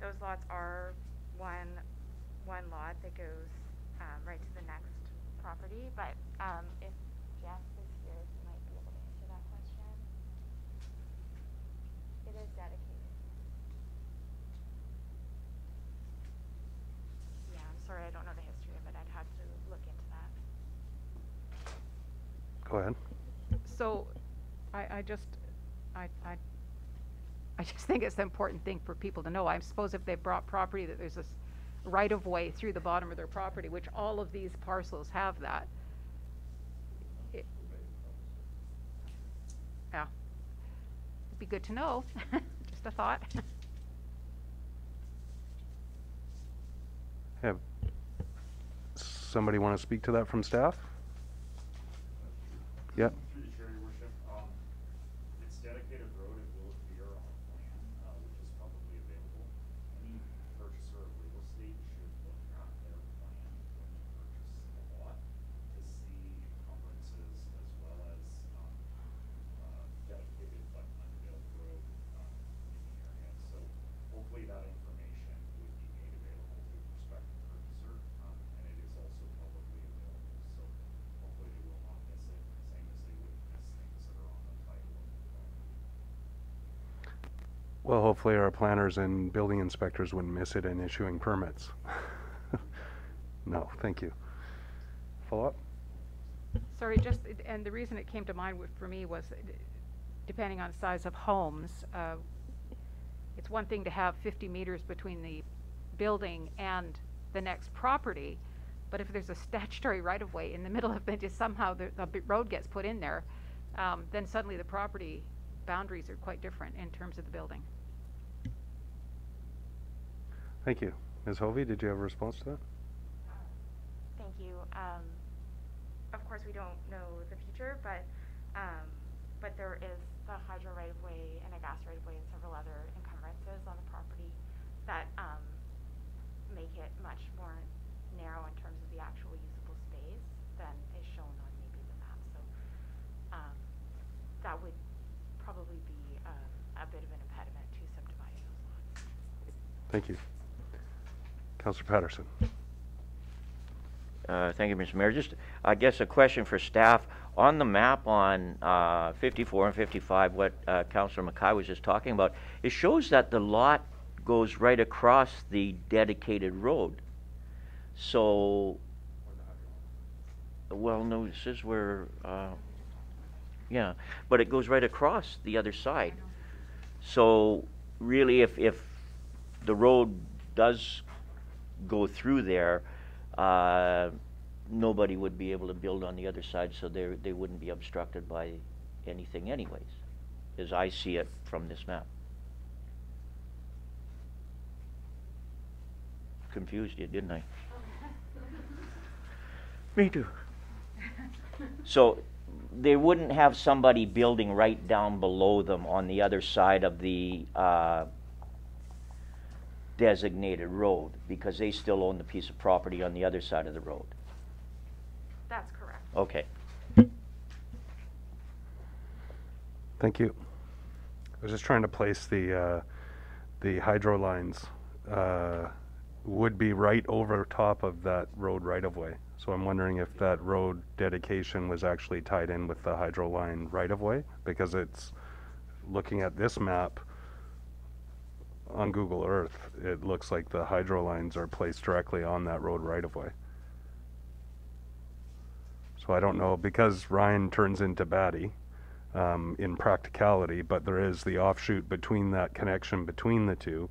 those lots are one, one lot that goes, um, right to the next property, but, um, if Jeff is here, he might be able to answer that question. It is dedicated. Yeah, I'm sorry, I don't know the history of it. I'd have to look into that. Go ahead. So, I, I just, I, I, I just think it's an important thing for people to know. I suppose if they brought property that there's a, s- right-of-way through the bottom of their property, which all of these parcels have that. It- Yeah. It'd be good to know, just a thought. Have somebody want to speak to that from staff? Yep. Through the chair, your worship, um, it's dedicated road, it will appear on a plan, uh, which is publicly available. Any purchaser of real estate should look at their plan when they purchase the lot to see encumbrances as well as, um, uh, dedicated but unbuilt road, um, in the area. So hopefully that information would be made available to the prospective purchaser, um, and it is also publicly available. So hopefully they will not miss it, same as they would miss things that are on the title of the property. Well, hopefully our planners and building inspectors wouldn't miss it in issuing permits. No, thank you. Follow up? Sorry, just, and the reason it came to mind for me was, uh, depending on the size of homes, uh, it's one thing to have fifty meters between the building and the next property, but if there's a statutory right-of-way in the middle of it, just somehow the, the road gets put in there, um, then suddenly the property boundaries are quite different in terms of the building. Thank you. Ms. Hovey, did you have a response to that? Thank you. Um, of course, we don't know the future, but, um, but there is the hydro right-of-way and a gas right-of-way and several other encumbrances on the property that, um, make it much more narrow in terms of the actual usable space than is shown on maybe the map, so, um, that would probably be, um, a bit of an impediment to subdividing those lots. Thank you. Counselor Paterson? Uh, Thank you, Mr. Mayor. Just, I guess, a question for staff. On the map on uh, 54 and 55, what uh, Councilor McKay was just talking about, it shows that the lot goes right across the dedicated road. So, well, no, this is where, uh, yeah, but it goes right across the other side. So, really, if, if the road does go through there, uh, nobody would be able to build on the other side, so they they wouldn't be obstructed by anything anyways, as I see it from this map. Confused you, didn't I? Me too. So they wouldn't have somebody building right down below them on the other side of the uh, designated road because they still own the piece of property on the other side of the road. That's correct. Okay. Thank you. I was just trying to place the, uh, the hydro lines, uh, would be right over top of that road right-of-way. So I'm wondering if that road dedication was actually tied in with the hydro line right-of-way? Because it's, looking at this map on Google Earth, it looks like the hydro lines are placed directly on that road right-of-way. So I don't know, because Ryan turns into Batty, um, in practicality, but there is the offshoot between that connection between the two,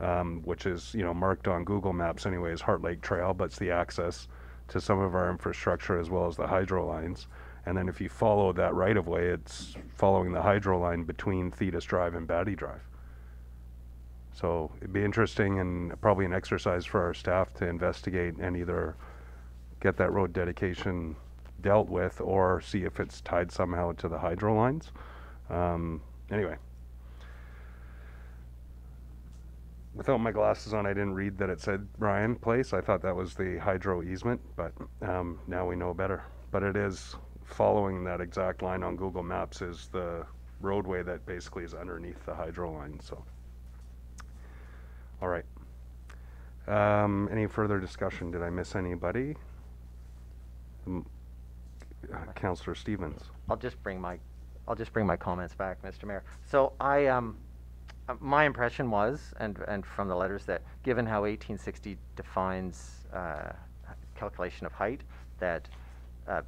um, which is you know marked on Google Maps anyway as Heart Lake Trail, but it's the access to some of our infrastructure as well as the hydro lines. And then if you follow that right of way, it's following the hydro line between Thetis Drive and Batty Drive. So it'd be interesting and probably an exercise for our staff to investigate and either get that road dedication dealt with or see if it's tied somehow to the hydro lines. Um, anyway. Without my glasses on, I didn't read that it said Ryan Place. I thought that was the hydro easement, but um, now we know better. But it is following that exact line on Google Maps is the roadway that basically is underneath the hydro line. So, all right. Um, any further discussion? Did I miss anybody? Um, uh, Councillor Stevens. I'll just bring my, I'll just bring my comments back, Mr. Mayor. So I, um, uh, my impression was, and, and from the letters, that given how 1860 defines uh, calculation of height, that uh,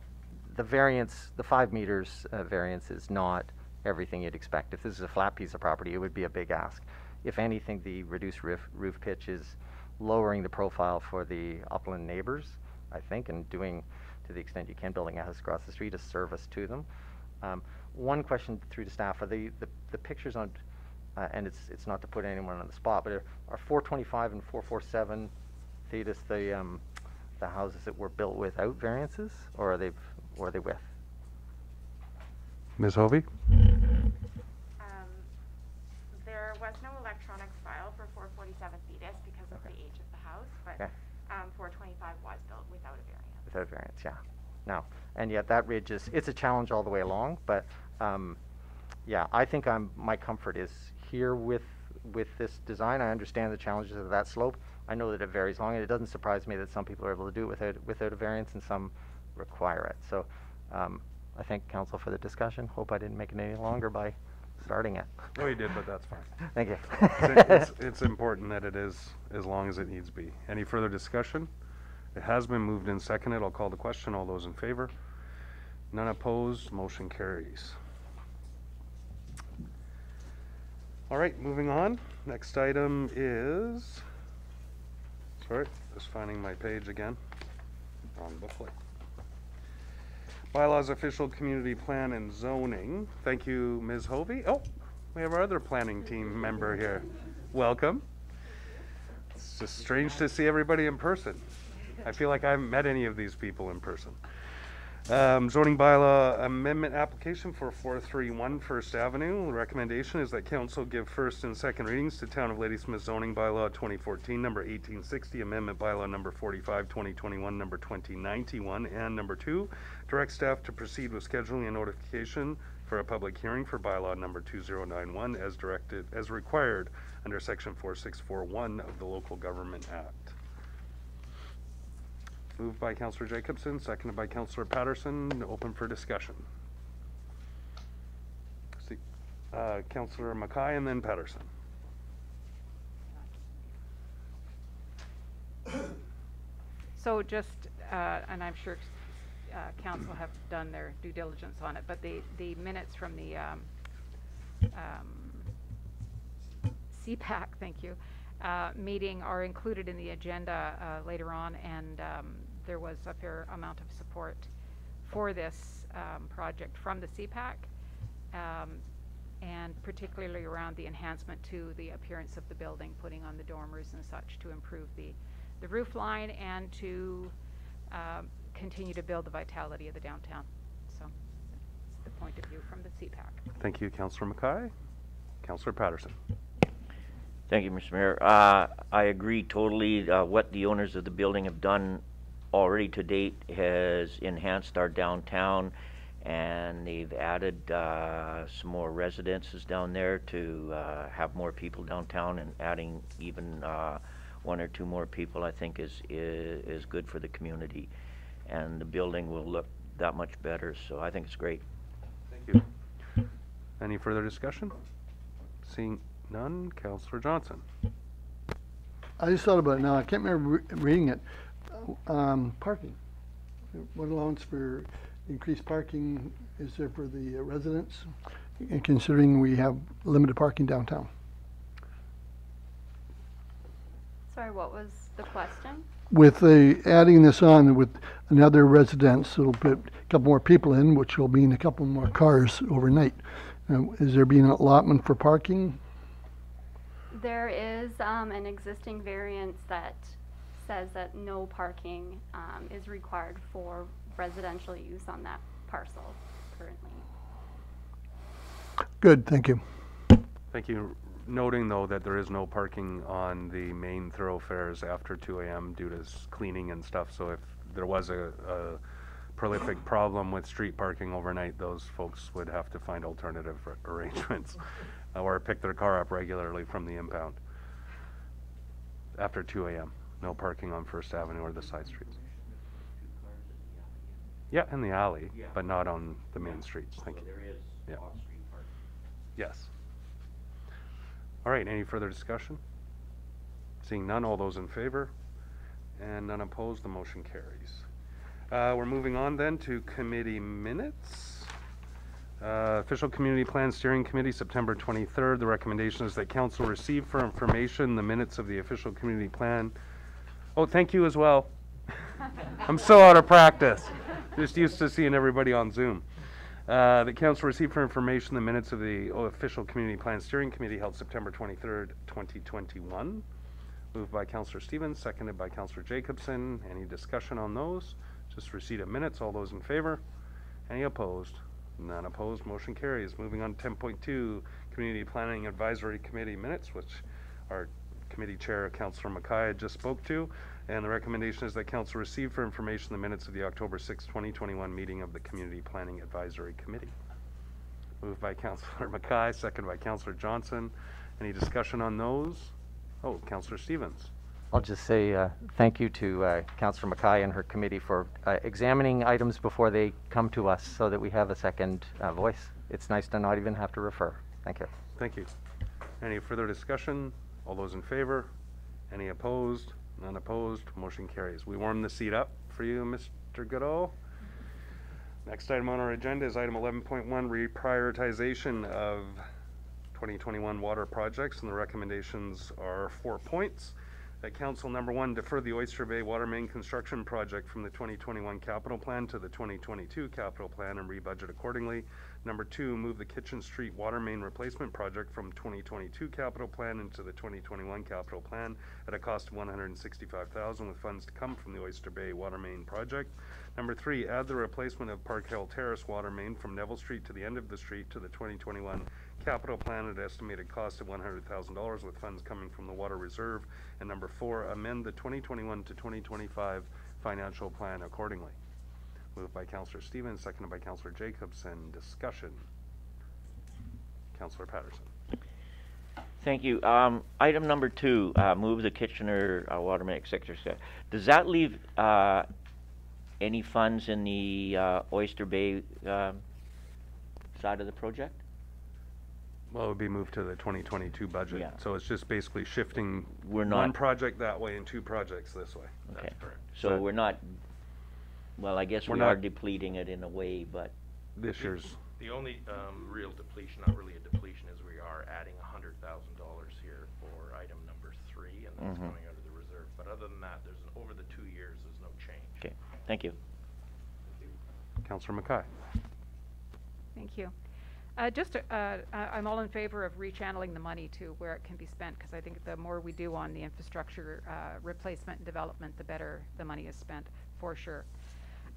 the variance, the five meters uh, variance is not everything you'd expect. If this is a flat piece of property, it would be a big ask. If anything, the reduced roof, roof pitch is, lowering the profile for the upland neighbors, I think, and doing, to the extent you can, building a house across the street, a service to them. Um, one question through to staff, are the, the, the pictures on, uh, and it's, it's not to put anyone on the spot, but are, are four twenty-five and four four seven Thetis the, um, the houses that were built without variances, or are they, or are they with? Ms. Hovey? Um, there was no electronics file for four forty-seven Thetis because of the age of the house, but, Okay. um, four twenty-five was built without a variance. Without a variance, yeah. No, and yet that ridge is, it's a challenge all the way along, but, um, yeah, I think I'm, my comfort is here with, with this design. I understand the challenges of that slope. I know that it varies along, and it doesn't surprise me that some people are able to do it without, without a variance and some require it. So, um, I thank council for the discussion. Hope I didn't make it any longer by starting it. Oh, you did, but that's fine. Thank you. It's, it's, it's important that it is as long as it needs to be. Any further discussion? It has been moved and seconded. I'll call the question. All those in favor? None opposed, motion carries. All right, moving on. Next item is, sorry, just finding my page again. Wrong booklet. Bylaws Official Community Plan and Zoning. Thank you, Ms. Hovey. Oh, we have our other planning team member here. Welcome. It's just strange to see everybody in person. I feel like I haven't met any of these people in person. Um, zoning bylaw amendment application for 431 First Avenue. The recommendation is that council give first and second readings to Town of Ladysmith zoning bylaw 2014, number 1860, amendment bylaw number 45, 2021, number 2091, and number two, direct staff to proceed with scheduling and notification for a public hearing for bylaw number 2091 as directed, as required under section 4641 of the Local Government Act. Moved by Counselor Jacobson, seconded by Counselor Paterson, open for discussion. See, uh, Counselor McKay and then Paterson. So just, uh, and I'm sure uh, council have done their due diligence on it, but the, the minutes from the um, um, CPAC, thank you, uh, meeting are included in the agenda uh, later on, and um, there was a fair amount of support for this um, project from the CPAC, um, and particularly around the enhancement to the appearance of the building, putting on the dormers and such to improve the, the roof line and to um, continue to build the vitality of the downtown. So that's the point of view from the CPAC. Thank you, Counselor McKay. Counselor Paterson. Thank you, Mr. Mayor. Uh, I agree totally. Uh, what the owners of the building have done already to date has enhanced our downtown, and they've added uh, some more residences down there to uh, have more people downtown, and adding even uh, one or two more people, I think, is, is is good for the community, and the building will look that much better. So I think it's great. Thank you. Any further discussion? Seeing none, Counselor Johnson. I just thought about it now, I can't remember re- reading it. Um, parking. What allowance for increased parking is there for the uh, residents? And considering we have limited parking downtown. Sorry, what was the question? With the, adding this on with another residence, it'll put a couple more people in, which will mean a couple more cars overnight. Uh, Is there being an allotment for parking? There is um, an existing variance that says that no parking um, is required for residential use on that parcel currently. Good, thank you. Thank you. Noting, though, that there is no parking on the main thoroughfares after 2 AM due to cleaning and stuff. So if there was a, a prolific problem with street parking overnight, those folks would have to find alternative arrangements or pick their car up regularly from the impound. After 2 AM, no parking on First Avenue or the side streets. Yeah, in the alley, but not on the main streets. Thank you. there is Yeah. off-street parking. Yes. All right, any further discussion? Seeing none, all those in favor? And none opposed, the motion carries. Uh, we're moving on then to committee minutes. Uh, Official Community Plan Steering Committee, September 23rd. The recommendation is that council receive for information the minutes of the Official Community Plan Oh, thank you as well. I'm so out of practice. Just used to seeing everybody on Zoom. Uh, the council received for information the minutes of the official community plan steering committee held September 23rd, 2021. Moved by Councillor Stevens, seconded by Councillor Jacobson. Any discussion on those? Just receipt of minutes. All those in favor? Any opposed? None opposed. Motion carries. Moving on to 10.2, Community Planning Advisory Committee minutes, which our committee chair, Councillor McKay, just spoke to. And the recommendation is that council receive for information the minutes of the October 6, 2021 meeting of the Community Planning Advisory Committee. Moved by Councillor McKay, second by Councillor Johnson. Any discussion on those? Oh, Councillor Stevens. I'll just say uh, thank you to uh, Councillor McKay and her committee for uh, examining items before they come to us so that we have a second uh, voice. It's nice to not even have to refer. Thank you. Thank you. Any further discussion? All those in favor? Any opposed? None opposed? Motion carries. We warm the seat up for you, Mr. Goodall. Next item on our agenda is item 11.1, reprioritization of 2021 water projects, and the recommendations are four points. That council, number one, defer the Oyster Bay Water Main Construction Project from the 2021 capital plan to the 2022 capital plan and rebudget accordingly. Number two, move the Kitchen Street Water Main Replacement Project from 2022 capital plan into the 2021 capital plan at a cost of 165,000 with funds to come from the Oyster Bay Water Main Project. Number three, add the replacement of Park Hill Terrace Water Main from Neville Street to the end of the street to the 2021 capital plan at an estimated cost of $100,000 with funds coming from the Water Reserve. And number four, amend the 2021 to 2025 financial plan accordingly. Moved by Councillor Stevens, seconded by Councillor Jacobson. Discussion. Councillor Paterson. Thank you. Um, item number two, uh, move the Kitchener uh, water main, et cetera, et. Does that leave uh, any funds in the uh, Oyster Bay um, side of the project? Well, it would be moved to the 2022 budget. Yeah. So it's just basically shifting We're not one project that way and two projects this way. Okay. correct. So But- we're not, well, I guess We're we are not- depleting it in a way, but, This year's, The only um, real depletion, not really a depletion, is we are adding hundred thousand dollars here for item number three, and that's Mhm. coming out of the reserve. But other than that, there's, an- over the two years, there's no change. okay, thank you. Councillor McKay. Thank you. Uh, just, uh, I- I'm all in favor of rechanneling the money to where it can be spent, because I think the more we do on the infrastructure, uh, replacement and development, the better the money is spent, for sure.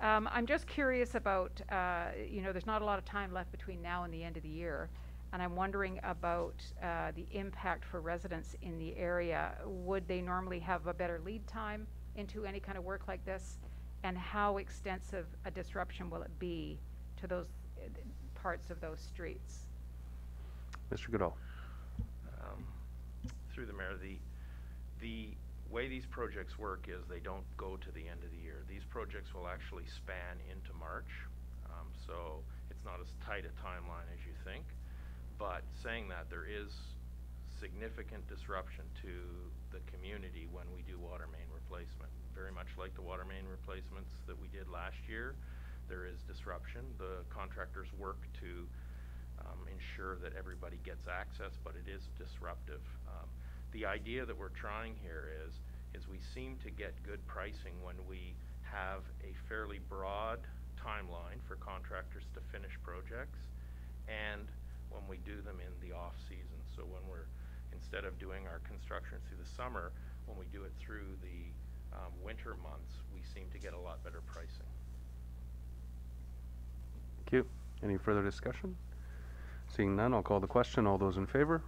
Um, I'm just curious about, uh, you know, there's not a lot of time left between now and the end of the year, and I'm wondering about, uh, the impact for residents in the area. Would they normally have a better lead time into any kind of work like this? And how extensive a disruption will it be to those uh, parts of those streets? Mr. Goodall. Um, Through the mayor, the, the way these projects work is they don't go to the end of the year. These projects will actually span into March, um, so it's not as tight a timeline as you think. But saying that, there is significant disruption to the community when we do water main replacement. Very much like the water main replacements that we did last year, there is disruption. The contractors work to um, ensure that everybody gets access, but it is disruptive. Um, the idea that we're trying here is, is we seem to get good pricing when we have a fairly broad timeline for contractors to finish projects, and when we do them in the off-season. So when we're, instead of doing our construction through the summer, when we do it through the um, winter months, we seem to get a lot better pricing. Thank you. Any further discussion? Seeing none, I'll call the question. All those in favor?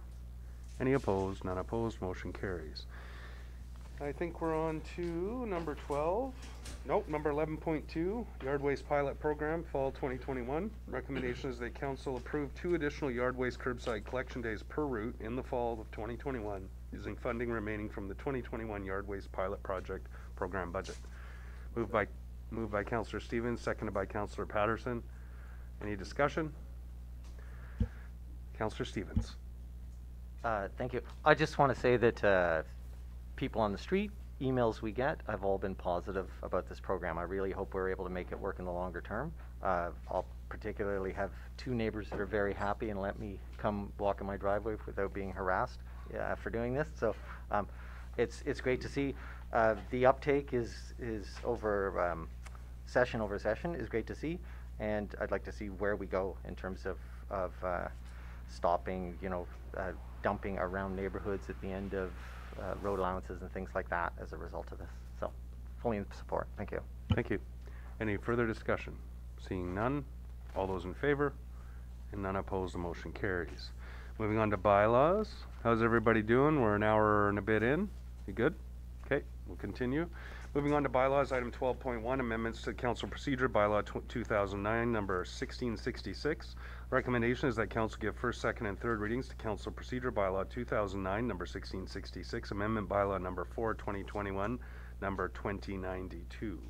Any opposed? None opposed. Motion carries. I think we're on to number 12. Nope, number 11.2, Yard Waste Pilot Program, Fall 2021. Recommendation is that council approve two additional yard waste curbside collection days per route in the fall of 2021, using funding remaining from the 2021 Yard Waste Pilot Project Program budget. Moved by, moved by Councillor Stevens, seconded by Councillor Paterson. Any discussion? Councillor Stevens. Uh, Thank you. I just want to say that uh, people on the street, emails we get, have all been positive about this program. I really hope we're able to make it work in the longer term. Uh, I'll particularly have two neighbors that are very happy and let me come walk in my driveway without being harassed uh, for doing this. So um, it's, it's great to see. Uh, the uptake is, is over, um, session over session is great to see. And I'd like to see where we go in terms of, of, uh, stopping, you know, uh, dumping around neighborhoods at the end of, uh, road allowances and things like that as a result of this. So, fully in support. Thank you. Thank you. Any further discussion? Seeing none, all those in favor? And none opposed, the motion carries. Moving on to bylaws. How's everybody doing? We're an hour and a bit in. You good? Okay, we'll continue. Moving on to bylaws, item twelve point one, amendments to council procedure, bylaw two thousand nine, number sixteen sixty-six. Recommendation is that council give first, second, and third readings to council procedure bylaw two thousand nine, number sixteen sixty-six, amendment bylaw number four, twenty twenty-one, number twenty ninety-two.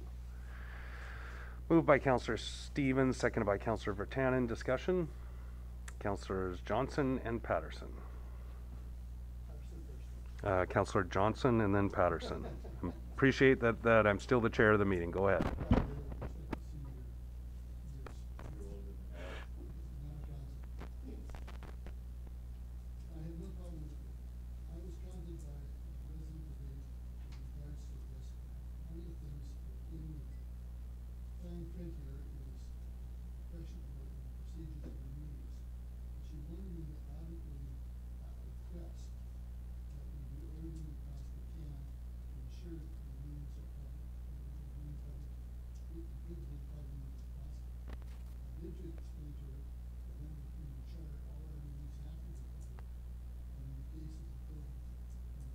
Moved by Councillor Stevens, seconded by Councillor Virtanen. Discussion? Councillors Johnson and Paterson. Uh, Councillor Johnson and then Paterson. Appreciate that, that I'm still the chair of the meeting. Go ahead. I have no problem with it. I was counted by resident debate in regards to this. One of the things in the fine print here is question about the procedures of the meetings. She wanted me to adequately uh, request that we do everything we possibly can to ensure that the meetings are public, and that they're being public, we- give the public as possible. I did to explain to her that under in the charter, all our meetings have to be public. And in the cases of COVID, uh,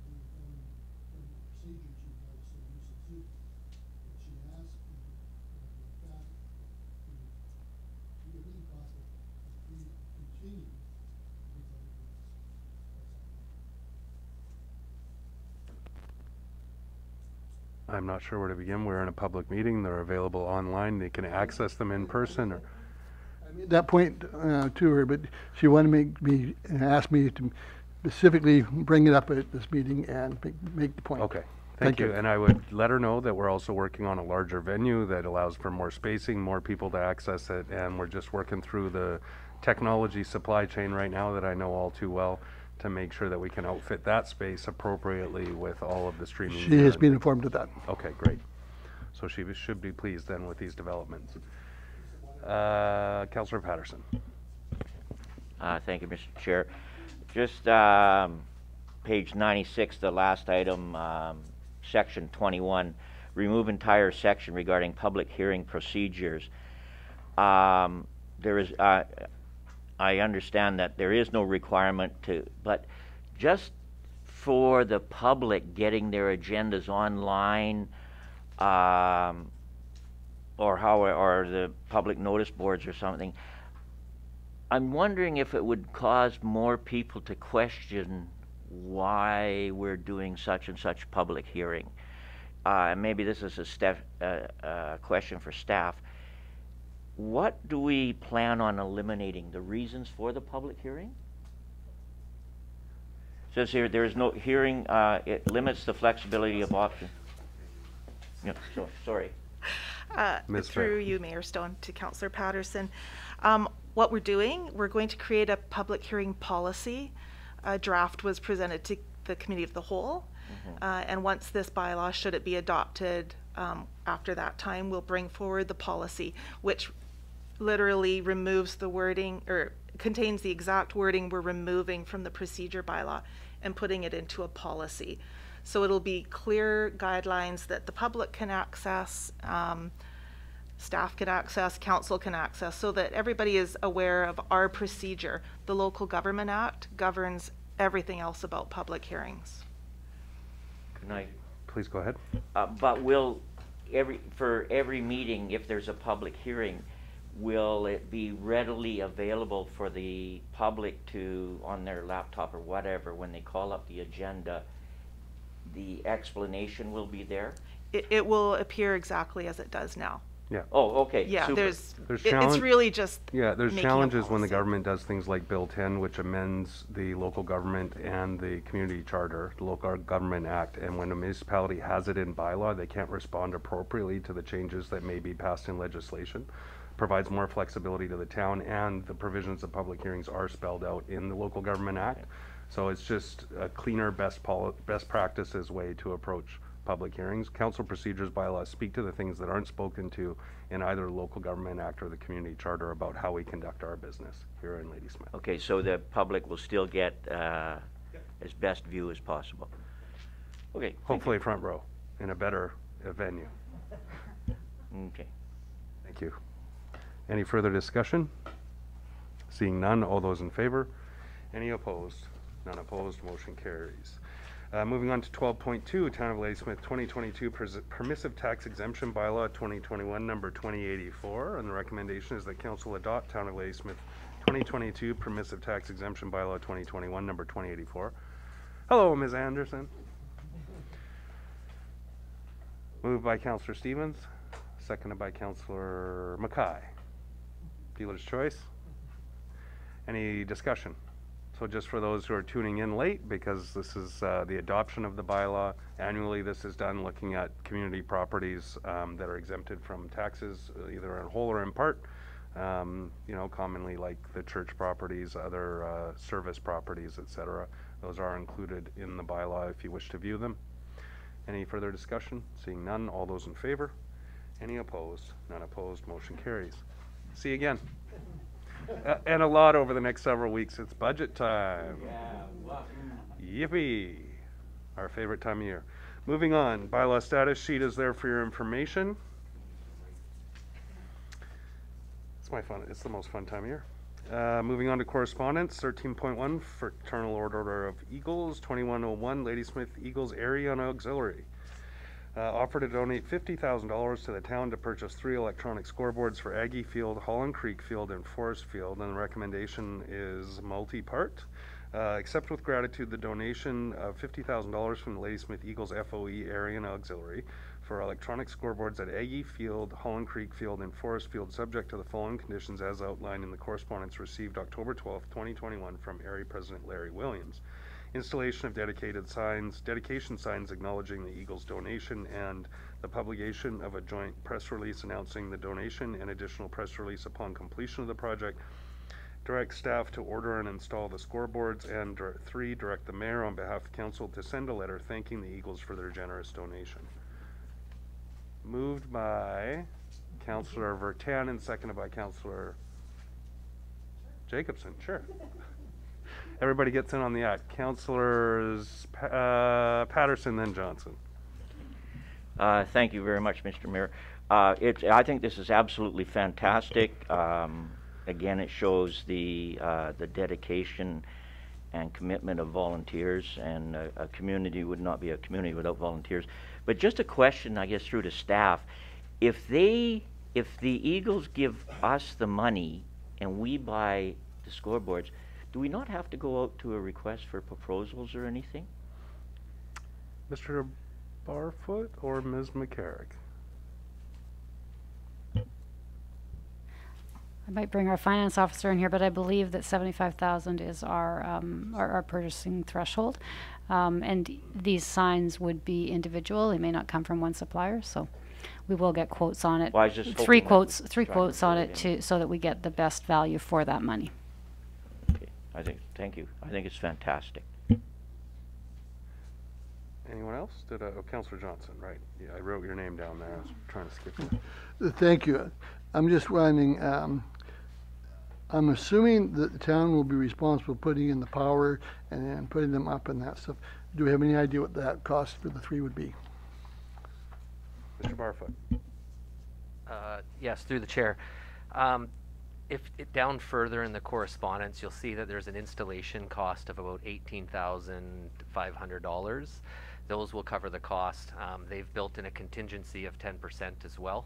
we were following government procedures, you guys so used to do. But she asked me, uh, in fact, to do everything possible to be, continue with other meetings. That's all. I'm not sure where to begin. We're in a public meeting. They're available online. They can access them in person or, I made that point uh, to her, but she wanted me, me, asked me to specifically bring it up at this meeting and make, make the point. okay. Thank Thank you. you. And I would let her know that we're also working on a larger venue that allows for more spacing, more people to access it. And we're just working through the technology supply chain right now that I know all too well to make sure that we can outfit that space appropriately with all of the streaming. She has and- been informed of that. Okay, great. So she should be pleased then with these developments. Uh, Councillor Paterson. Uh, thank you, Mr. Chair. Just, um, page ninety-six, the last item, um, section twenty-one, remove entire section regarding public hearing procedures. Um, there is, uh, I understand that there is no requirement to, but just for the public getting their agendas online, um, or how, or the public notice boards or something, I'm wondering if it would cause more people to question why we're doing such and such public hearing. Uh, maybe this is a staff, uh, uh, question for staff. What do we plan on eliminating? The reasons for the public hearing? Says here, there is no hearing, uh, it limits the flexibility of option. Yeah, so, sorry. Uh, Ms. Through you, Mayor Stone, to Councillor Paterson. Um, What we're doing, we're going to create a public hearing policy. A draft was presented to the Committee of the Whole. Uh, And once this bylaw, should it be adopted um, after that time, we'll bring forward the policy, which literally removes the wording, or contains the exact wording we're removing from the procedure bylaw and putting it into a policy. So it'll be clear guidelines that the public can access, um, staff can access, council can access, so that everybody is aware of our procedure. The Local Government Act governs everything else about public hearings. Good night. Please go ahead. Uh, but will every, for every meeting, if there's a public hearing, will it be readily available for the public to, on their laptop or whatever, when they call up the agenda, the explanation will be there? It, it will appear exactly as it does now. Yeah. Oh, okay, Yeah, super. there's, There's it- it's really just Yeah, there's challenges when the government does things like Bill 10, which amends the local government and the community charter, the Local Government Act. And when a municipality has it in bylaw, they can't respond appropriately to the changes that may be passed in legislation. Provides more flexibility to the town, and the provisions of public hearings are spelled out in the Local Government Act. So it's just a cleaner, best best practices way to approach public hearings. Council procedures bylaws speak to the things that aren't spoken to in either the local government act or the community charter about how we conduct our business here in Ladysmith. Okay, so the public will still get uh, as best view as possible. Okay. Hopefully front row in a better uh, venue. Okay. Thank you. Any further discussion? Seeing none, all those in favor? Any opposed? None opposed, motion carries. Uh, moving on to twelve point two, Town of Ladysmith twenty twenty-two permissive tax exemption bylaw twenty twenty-one, number twenty eighty-four. And the recommendation is that council adopt Town of Ladysmith twenty twenty-two permissive tax exemption bylaw twenty twenty-one, number twenty eighty-four. Hello, Ms. Anderson. Moved by Counselor Stevens, seconded by Counselor McKay. Dealer's choice. Any discussion? So just for those who are tuning in late, because this is uh, the adoption of the bylaw, annually this is done looking at community properties um, that are exempted from taxes, either in whole or in part. Um, You know, commonly like the church properties, other uh, service properties, etc. Those are included in the bylaw if you wish to view them. Any further discussion? Seeing none, all those in favor? Any opposed? None opposed, motion carries. See you again. Uh, And a lot over the next several weeks. It's budget time. Yeah, Yippee! Our favorite time of year. Moving on, bylaw status sheet is there for your information. It's my fun, it's the most fun time of year. Uh, moving on to correspondence, thirteen point one, Fraternal Order of Eagles, twenty-one oh one, Ladysmith Eagles Area and Auxiliary. Uh, offer to donate fifty thousand dollars to the town to purchase three electronic scoreboards for Aggie Field, Holland Creek Field, and Forest Field, and the recommendation is multi-part. Uh, accept with gratitude the donation of fifty thousand dollars from the Ladysmith Eagles FOE Area and Auxiliary for electronic scoreboards at Aggie Field, Holland Creek Field, and Forest Field, subject to the following conditions as outlined in the correspondence received October 12, twenty twenty-one from Area President Larry Williams. Installation of dedicated signs, dedication signs acknowledging the Eagles donation, and the publication of a joint press release announcing the donation and additional press release upon completion of the project. Direct staff to order and install the scoreboards, and three, direct the mayor on behalf of council to send a letter thanking the Eagles for their generous donation. Moved by Councillor Virtanen and seconded by Councillor Jacobson, sure. Everybody gets in on the act. Councillors Pa- uh, Paterson, then Johnson. Uh, Thank you very much, Mr. Mayor. Uh, It's, I think this is absolutely fantastic. Um, Again, it shows the, uh, the dedication and commitment of volunteers, and a, a community would not be a community without volunteers. But just a question, I guess, through to staff. If they, if the Eagles give us the money and we buy the scoreboards, do we not have to go out to a request for proposals or anything? Mr. Barfoot or Ms. McCarrick? I might bring our finance officer in here, but I believe that seventy-five thousand is our, um, our, our purchasing threshold. Um, and these signs would be individual, they may not come from one supplier, so we will get quotes on it. Well, I just Three quotes, three quotes on it it to, so that we get the best value for that money. Okay, I think, thank you. I think it's fantastic. Anyone else? Did, uh, oh, Councillor Johnson, right. Yeah, I wrote your name down there. I was trying to skip it. Thank you. I'm just wondering, um, I'm assuming that the town will be responsible for putting in the power and then putting them up and that stuff. Do we have any idea what that cost for the three would be? Mr. Barfoot. Uh, Yes, through the chair. Um, If, it- down further in the correspondence, you'll see that there's an installation cost of about eighteen thousand five hundred dollars. Those will cover the cost. Um, They've built in a contingency of ten percent as well.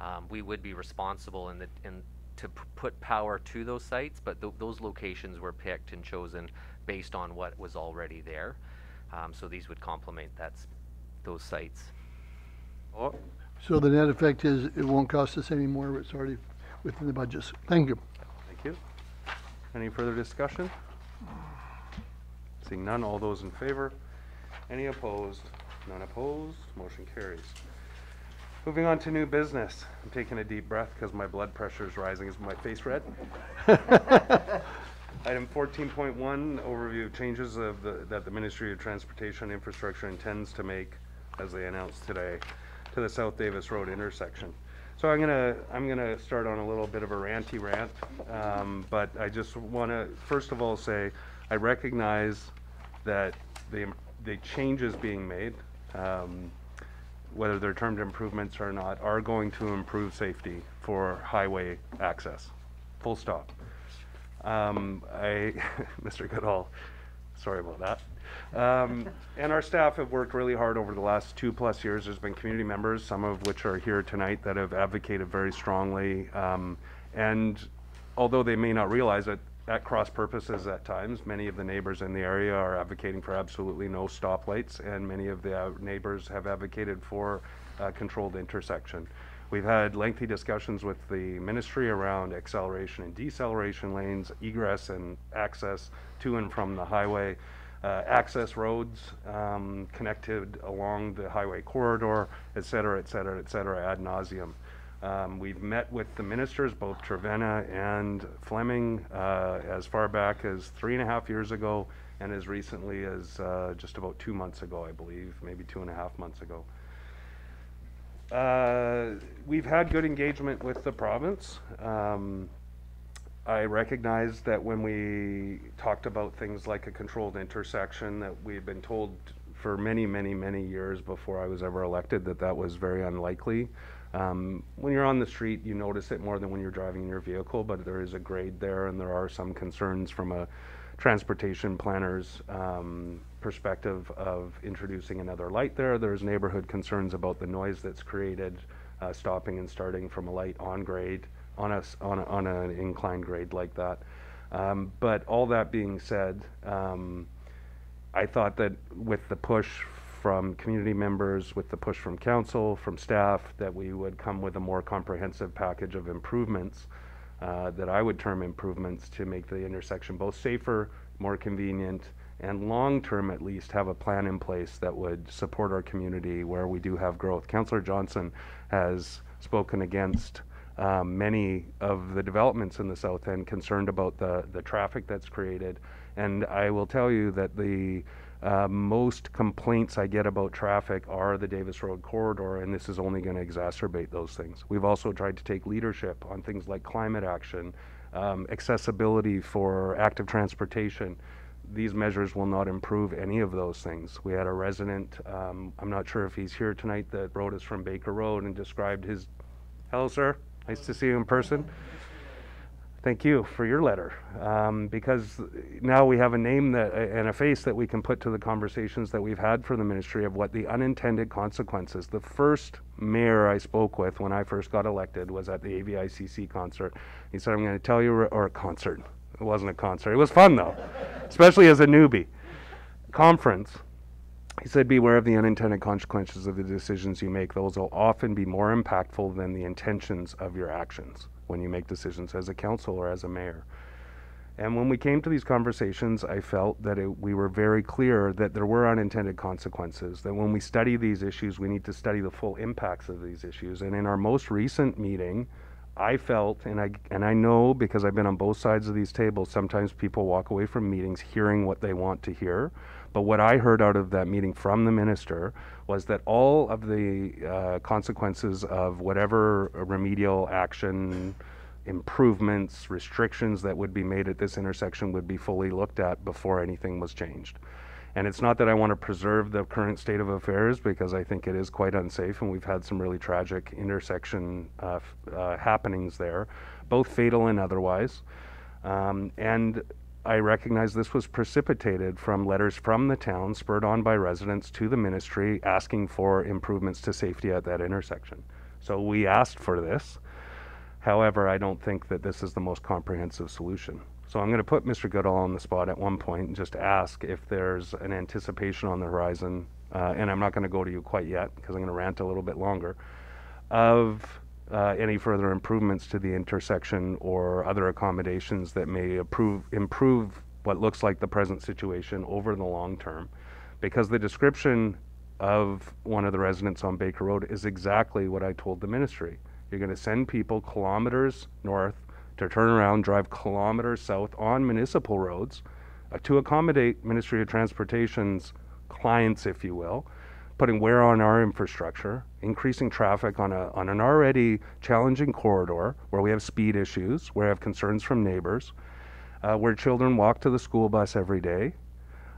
Um, We would be responsible in the, in, to p- put power to those sites, but tho- those locations were picked and chosen based on what was already there. Um, So these would complement that's, those sites. Oh, So the net effect is it won't cost us any more, it's already within the budgets. Thank you. thank you. Any further discussion? Seeing none, all those in favor? Any opposed? None opposed, motion carries. Moving on to new business. I'm taking a deep breath because my blood pressure is rising. Is my face red? Item fourteen point one, overview of changes of the, that the Ministry of Transportation and Infrastructure intends to make, as they announced today, to the South Davis Road intersection. So I'm gonna, I'm gonna start on a little bit of a ranty rant, um, but I just wanna, first of all, say, I recognize that the, the changes being made, um, whether they're termed improvements or not, are going to improve safety for highway access. Full stop. Um, I, Mr. Goodall, sorry about that. Um, and our staff have worked really hard over the last two plus years. There's been community members, some of which are here tonight, that have advocated very strongly. Um, and although they may not realize it, at cross purposes at times, many of the neighbors in the area are advocating for absolutely no stoplights, and many of the uh, neighbors have advocated for uh, controlled intersection. We've had lengthy discussions with the ministry around acceleration and deceleration lanes, egress and access to and from the highway, uh, access roads um, connected along the highway corridor, et cetera, et cetera, et cetera, ad nauseum. Um, we've met with the ministers, both Trevena and Fleming, uh, as far back as three and a half years ago, and as recently as uh, just about two months ago, I believe, maybe two and a half months ago. Uh, we've had good engagement with the province. Um, I recognize that when we talked about things like a controlled intersection, that we had been told for many, many, many years before I was ever elected that that was very unlikely. Um, when you're on the street, you notice it more than when you're driving in your vehicle, but there is a grade there, and there are some concerns from a transportation planner's um, perspective of introducing another light there. There's neighborhood concerns about the noise that's created, uh, stopping and starting from a light on grade, on a, on a, on an inclined grade like that. Um, but all that being said, um, I thought that with the push from community members, with the push from council, from staff, that we would come with a more comprehensive package of improvements, uh, that I would term improvements to make the intersection both safer, more convenient, and long-term at least have a plan in place that would support our community where we do have growth. Councillor Johnson has spoken against um, many of the developments in the south end concerned about the, the traffic that's created. And I will tell you that the uh, most complaints I get about traffic are the Davis Road corridor, and this is only going to exacerbate those things. We've also tried to take leadership on things like climate action, um, accessibility for active transportation. These measures will not improve any of those things. We had a resident, um, I'm not sure if he's here tonight, that wrote us from Baker Road and described his. Hello, sir. Nice to see you in person. Thank you for your letter, um, because now we have a name that and a face that we can put to the conversations that we've had for the ministry of what the unintended consequences. The first mayor I spoke with when I first got elected was at the AVICC concert. He said, "I'm going to tell you," or a concert. It wasn't a concert. It was fun though, especially as a newbie. Conference. He said, Beware of the unintended consequences of the decisions you make. Those will often be more impactful than the intentions of your actions when you make decisions as a council or as a mayor. And when we came to these conversations, I felt that it, we were very clear that there were unintended consequences, that when we study these issues, we need to study the full impacts of these issues. And in our most recent meeting, I felt, and I, and I know because I've been on both sides of these tables, sometimes people walk away from meetings hearing what they want to hear. But what I heard out of that meeting from the minister was that all of the uh, consequences of whatever remedial action, improvements, restrictions that would be made at this intersection would be fully looked at before anything was changed. And it's not that I want to preserve the current state of affairs because I think it is quite unsafe, and we've had some really tragic intersection uh, uh, happenings there, both fatal and otherwise. Um, and I recognize this was precipitated from letters from the town, spurred on by residents to the ministry, asking for improvements to safety at that intersection. So we asked for this. However, I don't think that this is the most comprehensive solution. So I'm going to put Mr. Goodall on the spot at one point and just ask if there's an anticipation on the horizon, uh, and I'm not going to go to you quite yet because I'm going to rant a little bit longer, of uh, any further improvements to the intersection or other accommodations that may approve, improve what looks like the present situation over the long term. Because the description of one of the residents on Baker Road is exactly what I told the ministry. You're going to send people kilometers north to turn around, drive kilometers south on municipal roads uh, to accommodate Ministry of Transportation's clients, if you will, putting wear on our infrastructure, increasing traffic on, a, on an already challenging corridor where we have speed issues, where we have concerns from neighbors, uh, where children walk to the school bus every day,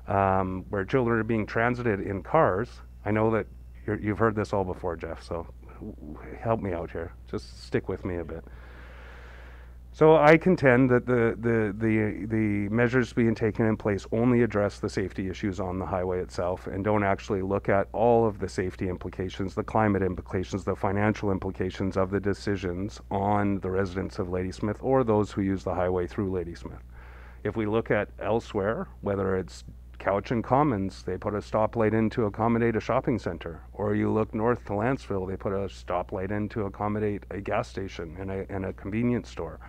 um, where children are being transited in cars. I know that you're, you've heard this all before, Jeff, so help me out here. Just stick with me a bit. So I contend that the, the, the, the measures being taken in place only address the safety issues on the highway itself and don't actually look at all of the safety implications, the climate implications, the financial implications of the decisions on the residents of Ladysmith or those who use the highway through Ladysmith. If we look at elsewhere, whether it's Cowichan Commons, they put a stoplight in to accommodate a shopping center. Or you look north to Lantzville, they put a stoplight in to accommodate a gas station and a, and a convenience store.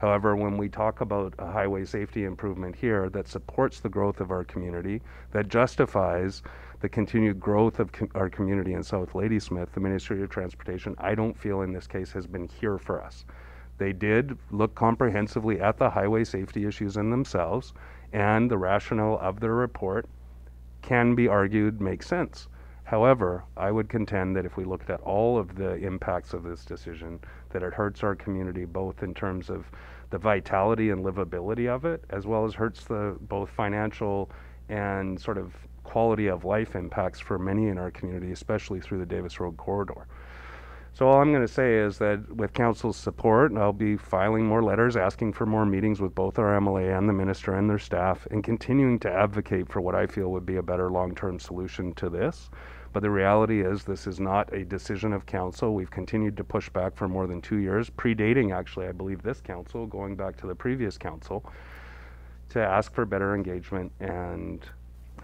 However, when we talk about a highway safety improvement here that supports the growth of our community, that justifies the continued growth of com- our community in South Ladysmith, the Ministry of Transportation, I don't feel in this case has been here for us. They did look comprehensively at the highway safety issues in themselves, and the rationale of their report can be argued makes sense. However, I would contend that if we looked at all of the impacts of this decision, that it hurts our community both in terms of the vitality and livability of it, as well as hurts the both financial and sort of quality of life impacts for many in our community, especially through the Davis Road corridor. So all I'm going to say is that with council's support, I'll be filing more letters asking for more meetings with both our MLA and the minister and their staff and continuing to advocate for what I feel would be a better long-term solution to this. But the reality is this is not a decision of council. We've continued to push back for more than two years, predating actually, I believe, this council, going back to the previous council, to ask for better engagement and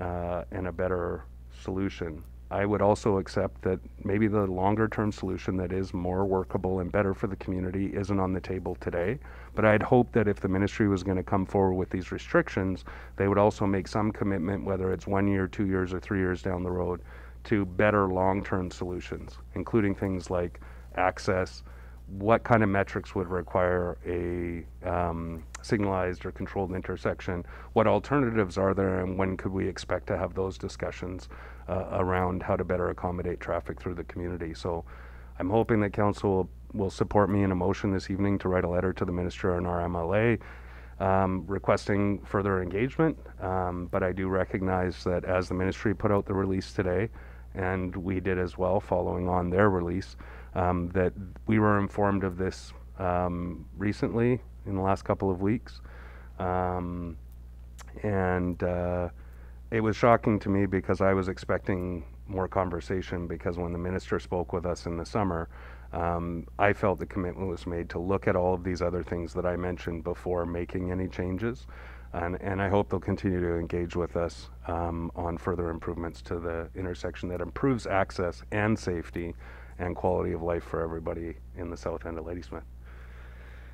uh, and a better solution. I would also accept that maybe the longer term solution that is more workable and better for the community isn't on the table today. But I'd hope that if the ministry was going to come forward with these restrictions, they would also make some commitment, whether it's one year, two years, or three years down the road, to better long term solutions, including things like access. What kind of metrics would require a um, signalized or controlled intersection? What alternatives are there, and when could we expect to have those discussions uh, around how to better accommodate traffic through the community? So I'm hoping that council will, will support me in a motion this evening to write a letter to the minister and our MLA um, requesting further engagement. Um, but I do recognize that as the ministry put out the release today, and we did as well following on their release, um, that we were informed of this um, recently in the last couple of weeks. Um, and uh, it was shocking to me because I was expecting more conversation because when the minister spoke with us in the summer, um, I felt the commitment was made to look at all of these other things that I mentioned before making any changes. And, and I hope they'll continue to engage with us um, on further improvements to the intersection that improves access and safety and quality of life for everybody in the south end of Ladysmith.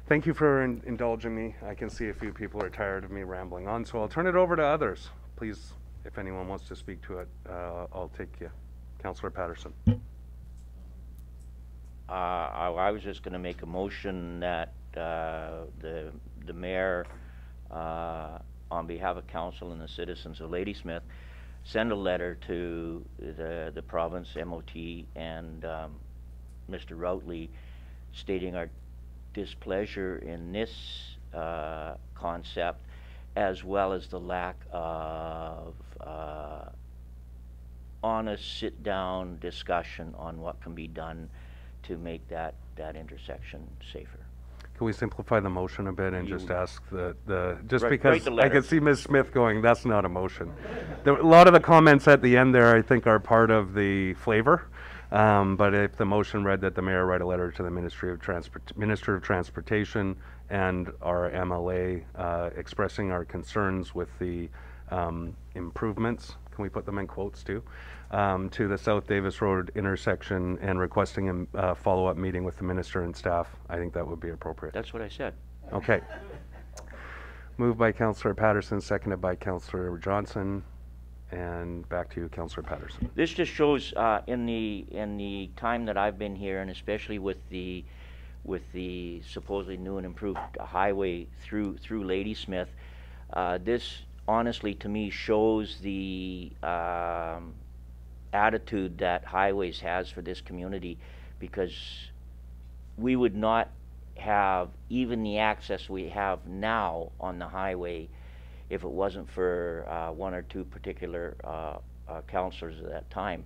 Thank you for in- indulging me. I can see a few people are tired of me rambling on, so I'll turn it over to others. Please, if anyone wants to speak to it, uh, I'll take you. Councillor Paterson. Uh, I, was just gonna make a motion that, uh, the, the mayor, uh, on behalf of council and the citizens of Ladysmith, send a letter to the, the province MOT and, um, Mr. Routley stating our displeasure in this, uh, concept, as well as the lack of, uh, honest sit-down discussion on what can be done to make that, that intersection safer. Can we simplify the motion a bit and just ask the, the, just because write the I letter. could see Ms. Smith going, that's not a motion. The, a lot of the comments at the end there, I think, are part of the flavor. Um, but if the motion read that the mayor write a letter to the Ministry of Transport, Minister of Transportation and our MLA, uh, expressing our concerns with the, um, improvements, can we put them in quotes too? Um, to the South Davis Road intersection and requesting a, uh, follow-up meeting with the minister and staff, I think that would be appropriate. That's what I said. Okay. Moved by Councillor Paterson, seconded by Councillor Johnson, and back to you, Councillor Paterson. This just shows, uh, in the, in the time that I've been here, and especially with the, with the supposedly new and improved highway through through Ladysmith. Uh, this honestly, to me, shows the um, attitude that Highways has for this community, because we would not have even the access we have now on the highway if it wasn't for uh, one or two particular uh, uh, councillors at that time.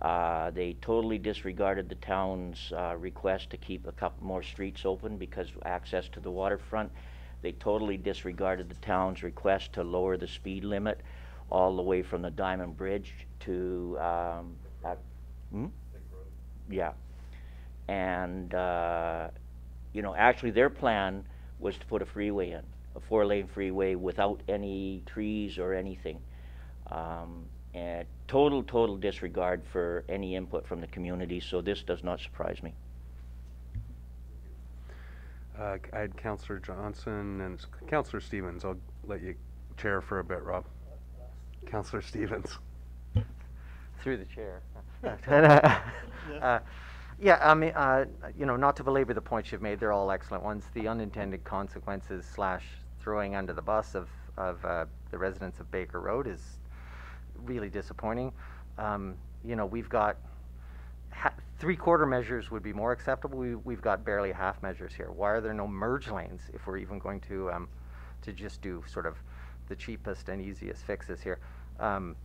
Uh, they totally disregarded the town's uh, request to keep a couple more streets open because access to the waterfront. They totally disregarded the town's request to lower the speed limit all the way from the Diamond Bridge to, um, uh, hmm? Yeah. And, uh, you know, actually their plan was to put a freeway in, a four-lane freeway without any trees or anything. Um, and total, total disregard for any input from the community, so this does not surprise me. Uh, I had Councillor Johnson and Councillor Stevens. I'll let you chair for a bit, Rob. Councillor Stevens. Through the chair. Uh, Yeah, I mean, uh, you know, not to belabor the points you've made, they're all excellent ones. The unintended consequences slash throwing under the bus of, of uh, the residents of Baker Road is really disappointing. Um, You know, we've got, ha- three-quarter measures would be more acceptable. We, we've got barely half measures here. Why are there no merge lanes if we're even going to, um, to just do sort of the cheapest and easiest fixes here? Um,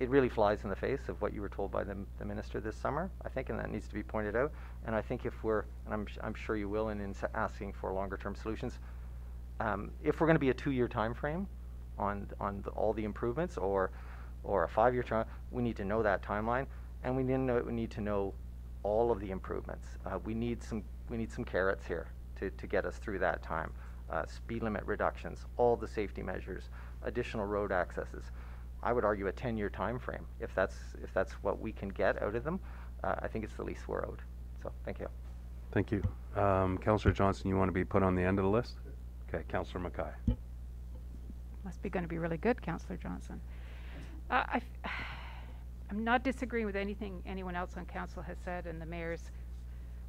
it really flies in the face of what you were told by the, the minister this summer, I think, and that needs to be pointed out. And I think if we're, and I'm, I'm sure you will, in, in asking for longer term solutions, um, if we're going to be a two year time frame on, on the, all the improvements or, or a five year time, we need to know that timeline, and we need to know, we need to know all of the improvements. Uh, we need some, we need some carrots here to, to get us through that time. Uh, speed limit reductions, all the safety measures, additional road accesses. I would argue a 10-year time frame. If that's, if that's what we can get out of them, uh, I think it's the least we're owed. So, thank you. Thank you. Um, Councillor Johnson, you want to be put on the end of the list? Okay, Councillor McKay. Must be going to be really good, Councillor Johnson. Uh, I f- I'm not disagreeing with anything anyone else on council has said and the mayor's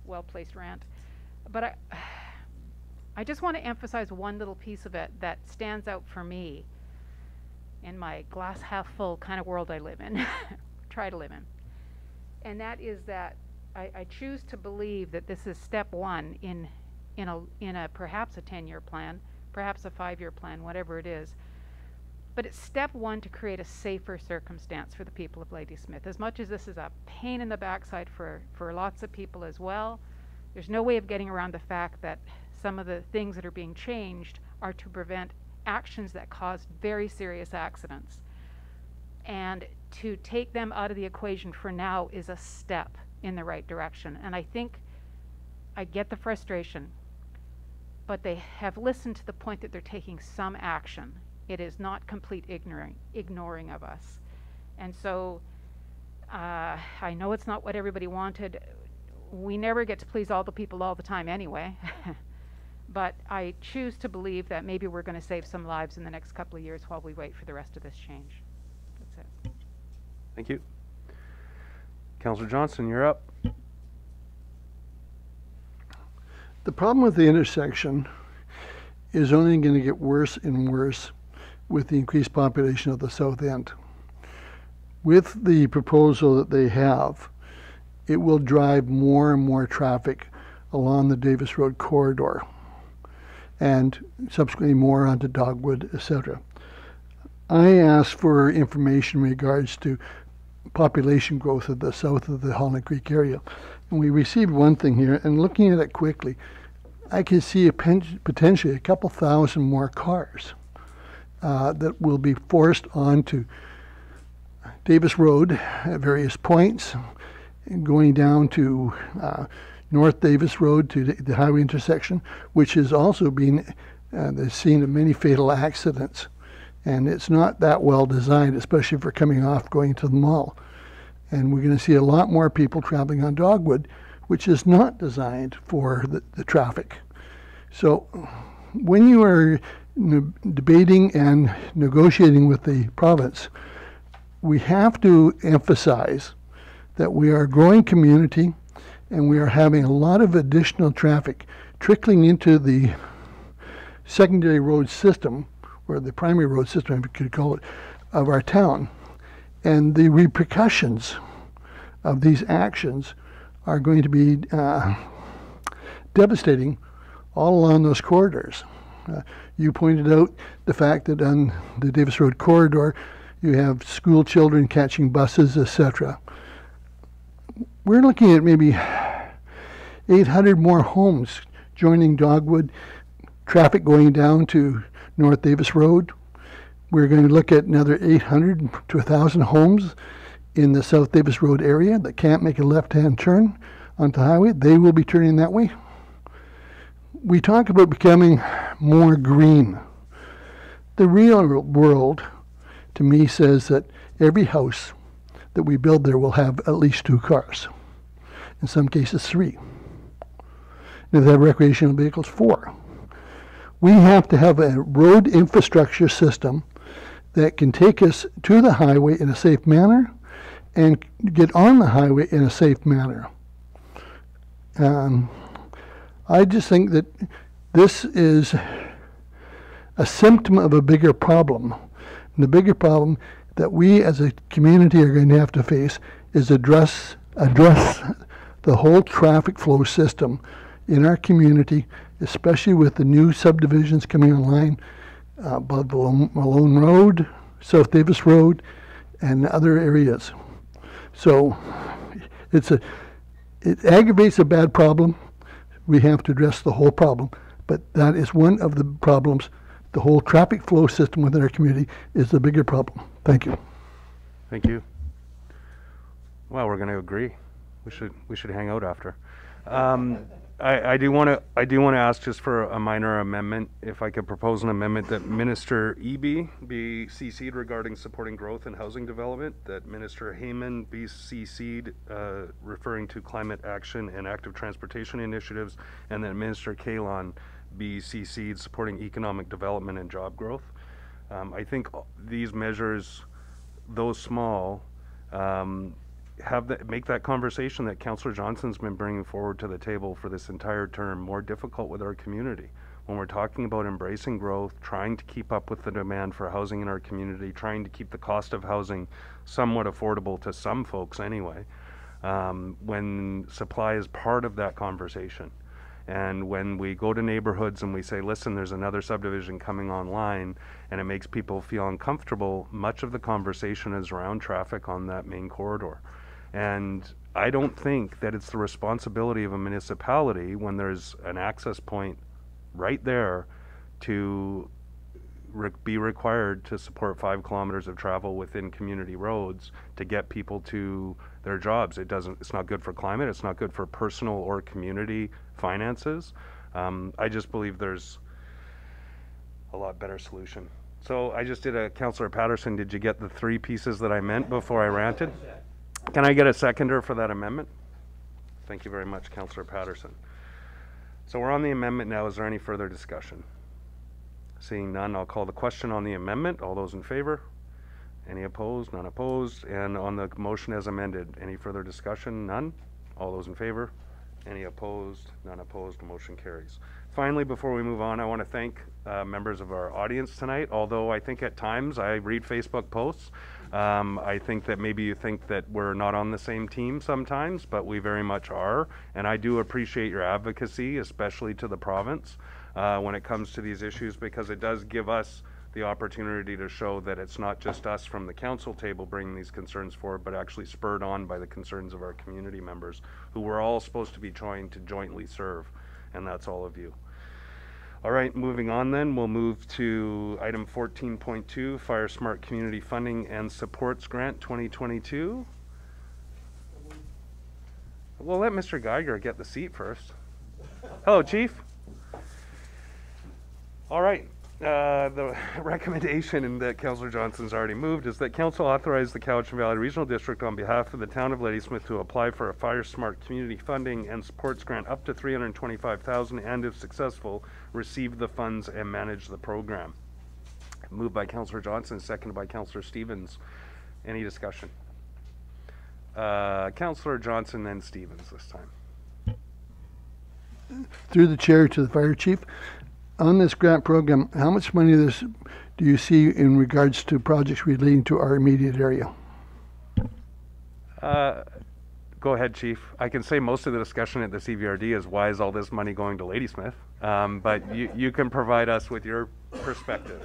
well-placed rant, but I, I just want to emphasize one little piece of it that stands out for me in my glass half full kind of world I live in, try to live in. And that is that I, I choose to believe that this is step one in, in a, in a perhaps a 10 year plan, perhaps a five year plan, whatever it is. But it's step one to create a safer circumstance for the people of Ladysmith. As much as this is a pain in the backside for, for lots of people as well, there's no way of getting around the fact that some of the things that are being changed are to prevent actions that cause very serious accidents. And to take them out of the equation for now is a step in the right direction. And I think I get the frustration, but they have listened to the point that they're taking some action. It is not complete ignoring, ignoring of us. And so uh, I know it's not what everybody wanted. We never get to please all the people all the time anyway. but I choose to believe that maybe we're going to save some lives in the next couple of years while we wait for the rest of this change. That's it. Thank you. Councillor Johnson, you're up. The problem with the intersection is only going to get worse and worse with the increased population of the south end. With the proposal that they have, it will drive more and more traffic along the Davis Road corridor and subsequently more onto Dogwood, etc. I asked for information in regards to population growth of the south of the Holland Creek area. And we received one thing here, and looking at it quickly, I can see a pen- potentially a couple thousand more cars uh, that will be forced onto Davis Road at various points, going down to uh, North Davis Road to the, the highway intersection, which has also been uh, the scene of many fatal accidents. And it's not that well designed, especially we're coming off going to the mall. And we're going to see a lot more people traveling on Dogwood, which is not designed for the, the traffic. So when you are debating and negotiating with the province, we have to emphasize that we are a growing community and we are having a lot of additional traffic trickling into the secondary road system, or the primary road system, if you could call it, of our town. And the repercussions of these actions are going to be uh, devastating all along those corridors. Uh, you pointed out the fact that on the Davis Road corridor, you have school children catching buses, etc. We're looking at maybe 800 more homes joining Dogwood, traffic going down to North Davis Road. We're going to look at another 800 to 1,000 homes in the South Davis Road area that can't make a left-hand turn onto the highway. They will be turning that way. We talk about becoming more green. The real world, to me, says that every house that we build there will have at least two cars. In some cases, three. And they have recreational vehicles, for? We have to have a road infrastructure system that can take us to the highway in a safe manner and get on the highway in a safe manner. Um, I just think that this is a symptom of a bigger problem. And the bigger problem that we as a community are going to have to face is address address the whole traffic flow system in our community, especially with the new subdivisions coming online uh, above Malone Road, South Davis Road, and other areas. So it's a it aggravates a bad problem. We have to address the whole problem, but that is one of the problems. The whole traffic flow system within our community is the bigger problem. Thank you. Thank you. Well, we're going to agree. We should we should hang out after. Um, I, do want to I do want to ask just for a minor amendment, if I could propose an amendment that Minister Eby be CC'd regarding supporting growth and housing development, that Minister Heyman be CC'd uh, referring to climate action and active transportation initiatives, and that Minister Kahlon be CC'd supporting economic development and job growth. Um, I think these measures, though small, um, have that make that conversation that Councillor Johnson's been bringing forward to the table for this entire term more difficult with our community. When we're talking about embracing growth, trying to keep up with the demand for housing in our community, trying to keep the cost of housing somewhat affordable to some folks anyway, um, when supply is part of that conversation. And when we go to neighborhoods and we say, listen, there's another subdivision coming online, and it makes people feel uncomfortable, much of the conversation is around traffic on that main corridor. And I don't think that it's the responsibility of a municipality when there's an access point right there to re- be required to support five kilometers of travel within community roads to get people to their jobs. It doesn't. It's not good for climate. It's not good for personal or community finances. Um, I just believe there's a lot better solution. So I just did a Councillor Paterson. Did you get the three pieces that I meant before I ranted? Can I get a seconder for that amendment? Thank you very much, Councillor Paterson. So we're on the amendment now. Is there any further discussion? Seeing none, I'll call the question on the amendment. All those in favor? Any opposed? None opposed. And on the motion as amended, any further discussion? None? All those in favor? Any opposed? None opposed. Motion carries. Finally, before we move on, I want to thank uh, members of our audience tonight. Although I think at times I read Facebook posts, um, I think that maybe you think that we're not on the same team sometimes, but we very much are. And I do appreciate your advocacy, especially to the province, uh, when it comes to these issues, because it does give us the opportunity to show that it's not just us from the council table bringing these concerns forward, but actually spurred on by the concerns of our community members, who we're all supposed to be trying to jointly serve, and that's all of you. All right, moving on then, we'll move to item 14.2, Fire Smart Community Funding and Supports Grant 2022. We'll let Mr. Geiger get the seat first. Hello, Chief. All right, uh, the recommendation that Councillor Johnson's already moved is that Council authorize the Cowichan Valley Regional District on behalf of the Town of Ladysmith to apply for a Fire Smart Community Funding and Supports Grant up to 325000 and if successful, receive the funds and manage the program. Moved by Councillor Johnson, seconded by Councillor Stevens. Any discussion? Uh, Councillor Johnson, then Stevens this time. through the chair to the fire chief, on this grant program, how much money this do you see in regards to projects relating to our immediate area? Uh, Go ahead, chief. I can say most of the discussion at the CVRD is why is all this money going to Ladysmith? Um, But you, you can provide us with your perspective.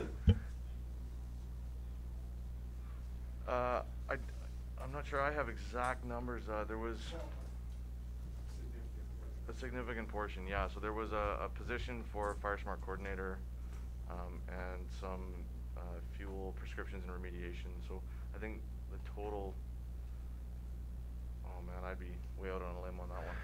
Uh, I, I'm not sure I have exact numbers. Uh, there was a significant portion, yeah. So there was a, a position for fire smart coordinator, um, and some, uh, fuel prescriptions and remediation. So I think the total, oh man, I'd be way out on a limb on that one.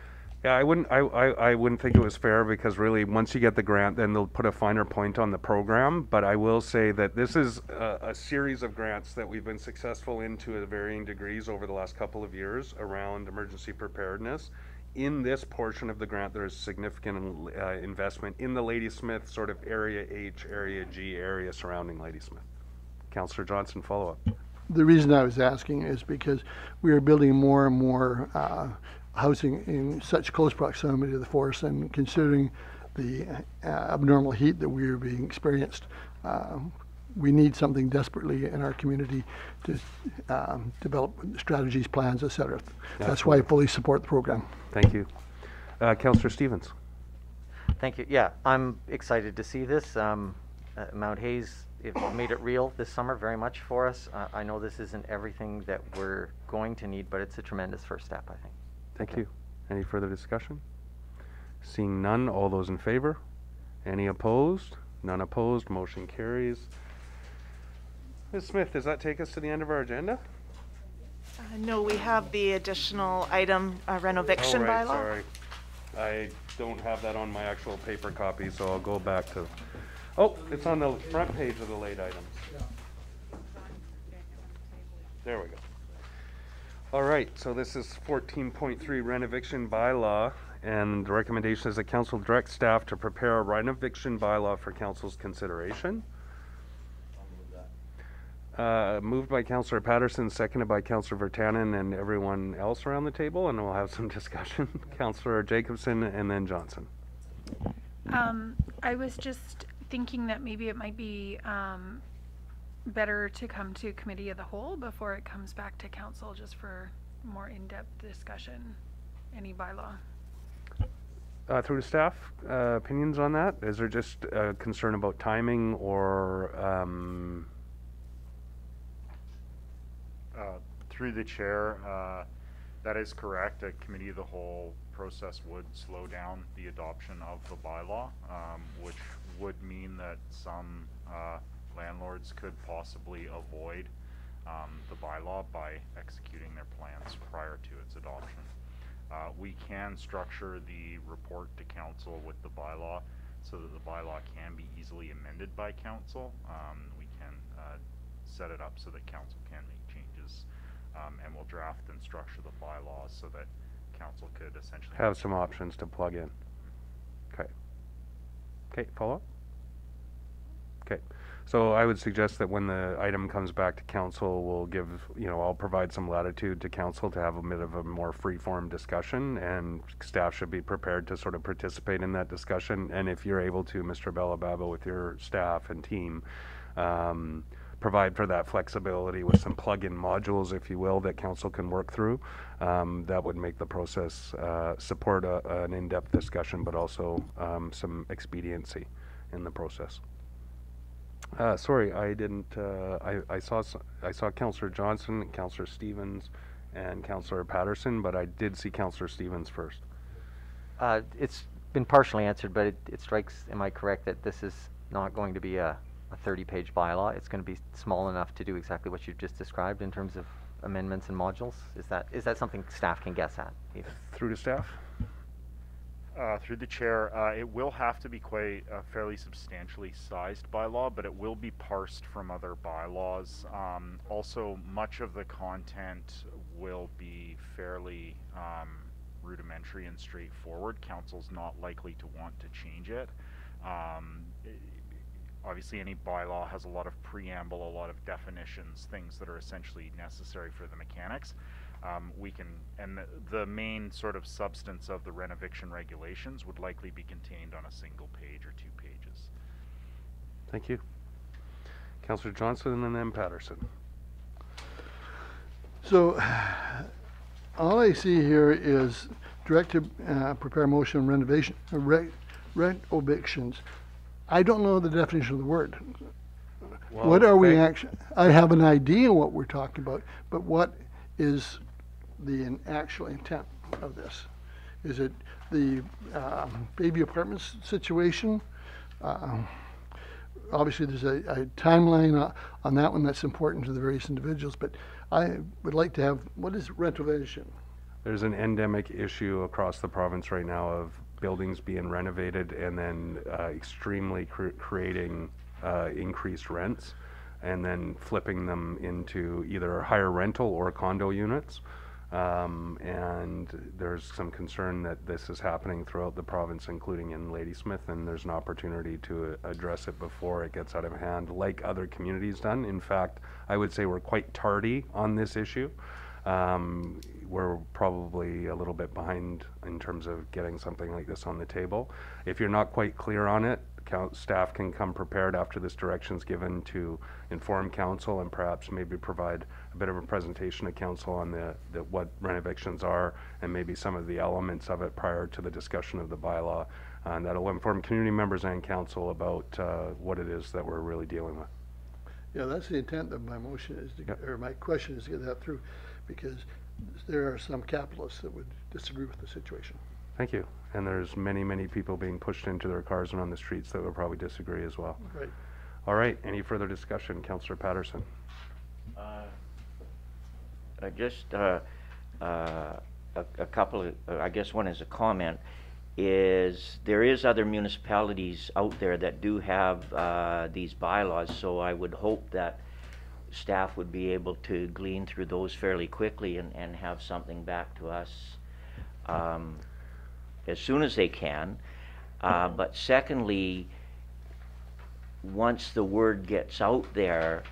Yeah, I wouldn't, I, I, I wouldn't think it was fair because really, once you get the grant, then they'll put a finer point on the program. But I will say that this is a, a series of grants that we've been successful in to varying degrees over the last couple of years around emergency preparedness. In this portion of the grant, there is significant uh, investment in the Ladysmith sort of area H, area G area surrounding Ladysmith. Councillor Johnson, follow up. The reason I was asking is because we are building more and more uh, housing in such close proximity to the forest and considering the uh, abnormal heat that we are being experienced, uh, we need something desperately in our community to um, develop strategies, plans, et cetera. That's why I fully support the program. Thank you. Uh, Councillor Stevens. Thank you. Yeah, I'm excited to see this. Um, uh, Mount Hayes it made it real this summer very much for us. Uh, I know this isn't everything that we're going to need, but it's a tremendous first step, I think. Thank you. Any further discussion? Seeing none, all those in favor? Any opposed? None opposed, motion carries. Ms. Smith, does that take us to the end of our agenda? Uh, No, we have the additional item uh, renoviction Oh, right, bylaw. sorry. I don't have that on my actual paper copy, so I'll go back to, oh, it's on the front page of the late items. There we go. All right, so this is fourteen point three renoviction bylaw, and the recommendation is that council direct staff to prepare a renoviction bylaw for council's consideration. Uh, moved by Councillor Paterson, seconded by Councillor Virtanen and everyone else around the table, and we'll have some discussion. Councillor Jacobson and then Johnson. Um, I was just thinking that maybe it might be, um, better to come to committee of the whole before it comes back to council just for more in-depth discussion, any bylaw. Uh, through to staff, uh, opinions on that? Is there just a concern about timing or, um, Uh, Through the chair, uh, that is correct. A committee of the whole process would slow down the adoption of the bylaw, um, which would mean that some uh, landlords could possibly avoid um, the bylaw by executing their plans prior to its adoption. Uh, We can structure the report to council with the bylaw so that the bylaw can be easily amended by council. Um, We can uh, set it up so that council can make. Um, and we'll draft and structure the bylaws so that council could essentially. have some options to plug in? Okay. Okay, follow up? Okay, so I would suggest that when the item comes back to council, we'll give, you know, I'll provide some latitude to council to have a bit of a more free-form discussion, and staff should be prepared to sort of participate in that discussion, and if you're able to, Mr. Belobaba, with your staff and team, um, provide for that flexibility with some plug-in modules, if you will, that council can work through. Um, that would make the process uh, support a, an in-depth discussion, but also um, some expediency in the process. Uh, sorry, I didn't. Uh, I, I saw I saw Councillor Johnson, Councillor Stevens, and Councillor Paterson, but I did see Councillor Stevens first. Uh, it's been partially answered, but it, it strikes, am I correct, that this is not going to be a, a 30-page bylaw? It's going to be small enough to do exactly what you've just described in terms of amendments and modules? Is that, is that something staff can guess at even? Through to staff. Uh, through the chair, uh, it will have to be quite a fairly substantially sized bylaw, but it will be parsed from other bylaws. Um, also, much of the content will be fairly um, rudimentary and straightforward. Council's not likely to want to change it. Um, i- obviously, any bylaw has a lot of preamble, a lot of definitions, things that are essentially necessary for the mechanics. um, we can, and the, the main sort of substance of the renoviction regulations would likely be contained on a single page or two pages. Thank you. Councillor Johnson and then Paterson. So, all I see here is direct to uh, prepare motion renovation, uh, re- rent evictions. I don't know the definition of the word. What Well, are we actually, I have an idea what we're talking about, but what is the in- actual intent of this? Is it the um, baby apartments situation? Um, Obviously, there's a, a timeline uh, on that one that's important to the various individuals, but I would like to have, what is renovation? There's an endemic issue across the province right now of buildings being renovated and then uh, extremely cre- creating uh, increased rents and then flipping them into either higher rental or condo units. Um, and there's some concern that this is happening throughout the province, including in Ladysmith, and there's an opportunity to uh, address it before it gets out of hand, like other communities done. In fact, I would say we're quite tardy on this issue. Um, we're probably a little bit behind in terms of getting something like this on the table. If you're not quite clear on it, staff can come prepared after this direction is given to inform council and perhaps maybe provide a bit of a presentation to council on the, the what renovictions are and maybe some of the elements of it prior to the discussion of the bylaw. And that'll inform community members and council about uh, what it is that we're really dealing with. Yeah, that's the intent of my motion is to, get- or my question is to get that through, because there are some capitalists that would disagree with the situation. Thank you. And there's many, many people being pushed into their cars and on the streets that would probably disagree as well. Right. All right, any further discussion? Councillor Paterson. Uh, uh, Just uh, uh, a a couple of, uh, I guess one is a comment, is there is other municipalities out there that do have uh, these bylaws, so I would hope that staff would be able to glean through those fairly quickly and and have something back to us um, as soon as they can. Uh, But secondly, once the word gets out there,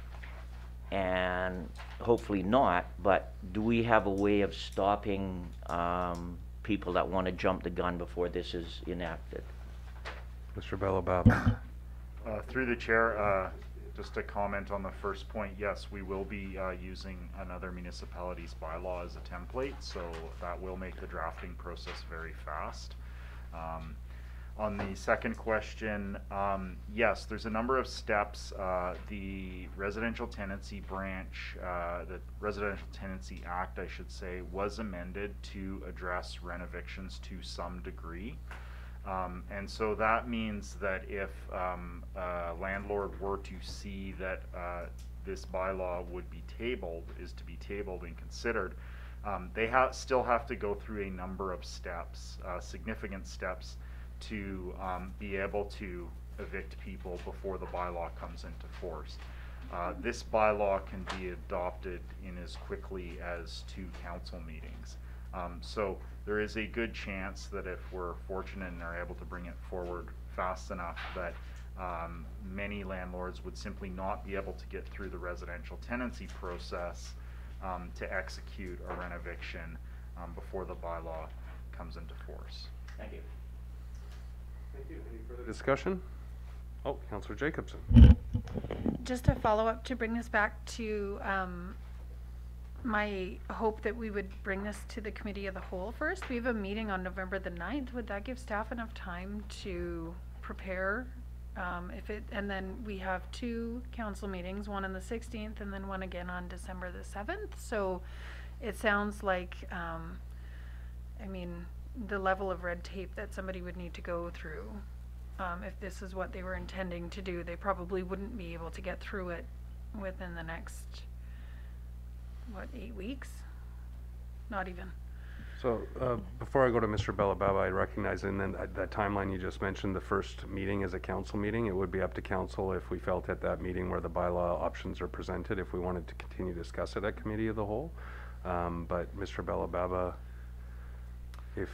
and hopefully not, but do we have a way of stopping um, people that want to jump the gun before this is enacted? Mr. Belobaba. Uh, Through the chair, uh, just to comment on the first point, yes, we will be uh, using another municipality's bylaw as a template, so that will make the drafting process very fast. Um, On the second question, um, yes, there's a number of steps. Uh, The residential tenancy branch, uh, the Residential Tenancy Act, I should say, was amended to address rent evictions to some degree. Um, and so that means that if um, a landlord were to see that uh, this bylaw would be tabled, is to be tabled and considered, um, they ha- still have to go through a number of steps, uh, significant steps, to um, be able to evict people before the bylaw comes into force. Uh, this bylaw can be adopted in as quickly as two council meetings. Um, so there is a good chance that if we're fortunate and are able to bring it forward fast enough, that um, many landlords would simply not be able to get through the residential tenancy process um, to execute a renoviction um, before the bylaw comes into force. Thank you. Thank you. Any further discussion? Oh, Councillor Jacobson. Just a follow-up to bring this back to, um, my hope that we would bring this to the committee of the whole first. We have a meeting on November the 9th. Would that give staff enough time to prepare? Um, if it, and then we have two council meetings, one on the sixteenth and then one again on December the seventh. So it sounds like, um, I mean, the level of red tape that somebody would need to go through, um, if this is what they were intending to do, they probably wouldn't be able to get through it within the next, what, eight weeks? Not even. So, uh, before I go to Mr. Belobaba, I recognize, and then that- that timeline you just mentioned, the first meeting is a council meeting. It would be up to council if we felt at that meeting where the bylaw options are presented, if we wanted to continue to discuss it at committee of the whole. Um, But Mr. Belobaba, if,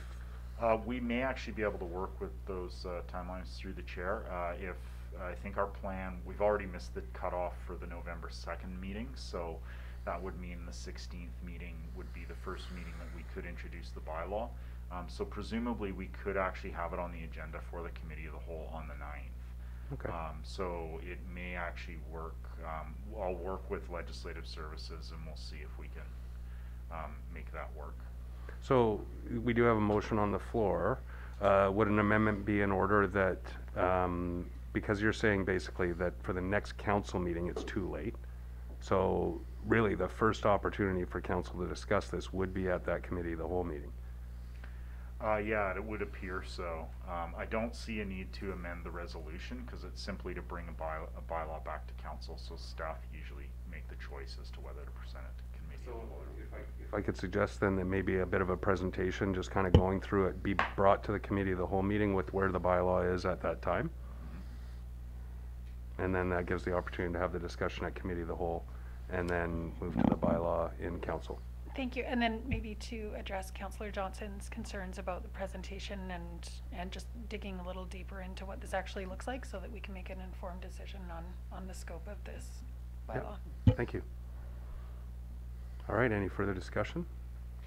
Uh, we may actually be able to work with those uh, timelines through the chair. Uh, if I think our plan, we've already missed the cutoff for the November 2nd meeting, so that would mean the sixteenth meeting would be the first meeting that we could introduce the bylaw. Um, so presumably, we could actually have it on the agenda for the committee of the whole on the ninth. Okay. Um, so it may actually work, um, I'll work with legislative services and we'll see if we can, um, make that work. So we do have a motion on the floor. Uh, Would an amendment be in order that, um, because you're saying basically that for the next council meeting, it's too late? So really, the first opportunity for council to discuss this would be at that committee, of the whole meeting? Uh, yeah, it would appear so. Um, I don't see a need to amend the resolution because it's simply to bring a by, a bylaw back to council, so staff usually make the choice as to whether to present it to committee. of the whole. If I could suggest then that maybe a bit of a presentation, just kind of going through it, be brought to the committee of the whole meeting with where the bylaw is at that time. And then that gives the opportunity to have the discussion at committee of the whole, and then move to the bylaw in council. Thank you. And then maybe to address Councillor Johnson's concerns about the presentation and, and just digging a little deeper into what this actually looks like so that we can make an informed decision on, on the scope of this Yeah. bylaw. Thank you. All right, any further discussion?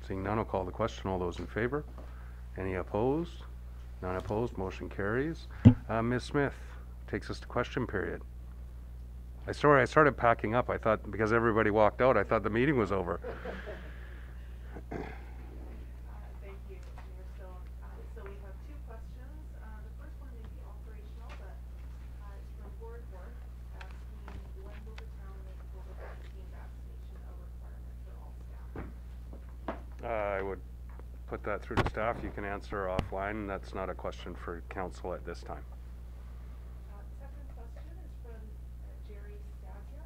Seeing none, I'll call the question. All those in favor? Any opposed? None opposed, motion carries. Uh, Ms. Smith takes us to question period. I sorry, I started packing up. I thought, because everybody walked out, I thought the meeting was over. Thank you, Mayor Stone. So we have two questions. The first one may be operational, but, it's from Board Work, asking when will the town make COVID nineteen vaccination a requirement for all staff? Uh, I would put that through to staff. You can answer offline. That's not a question for council at this time. Uh, second question is from uh, Jerry Stasia.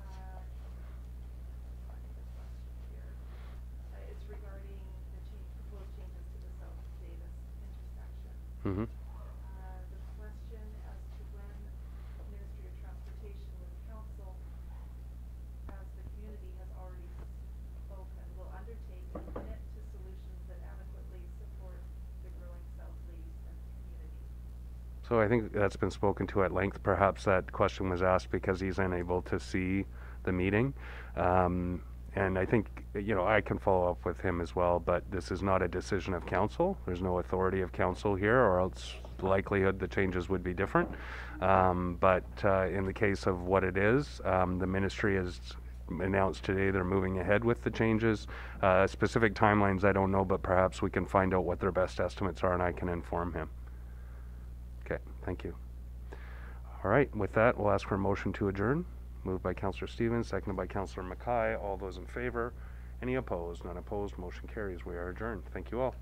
Uh, finding the question here. Uh, it's regarding the change, proposed changes to the South Davis intersection. Mm-hmm. Uh, the question as to when Ministry of Transportation with council, as the community has already spoken, will undertake and commit to solutions that adequately support the growing South Community. So I think that's been spoken to at length. Perhaps that question was asked because he's unable to see the meeting. Um, and I think, you know, I can follow up with him as well, but this is not a decision of council. There's no authority of council here, or else the likelihood the changes would be different. Um, but uh, in the case of what it is, um, the ministry has announced today they're moving ahead with the changes. Uh, specific timelines, I don't know, but perhaps we can find out what their best estimates are and I can inform him. Okay, thank you. All right, with that, we'll ask for a motion to adjourn. Moved by Councillor Stevens, seconded by Councillor McKay. All those in favor? Any opposed? None opposed. Motion carries. We are adjourned. Thank you all.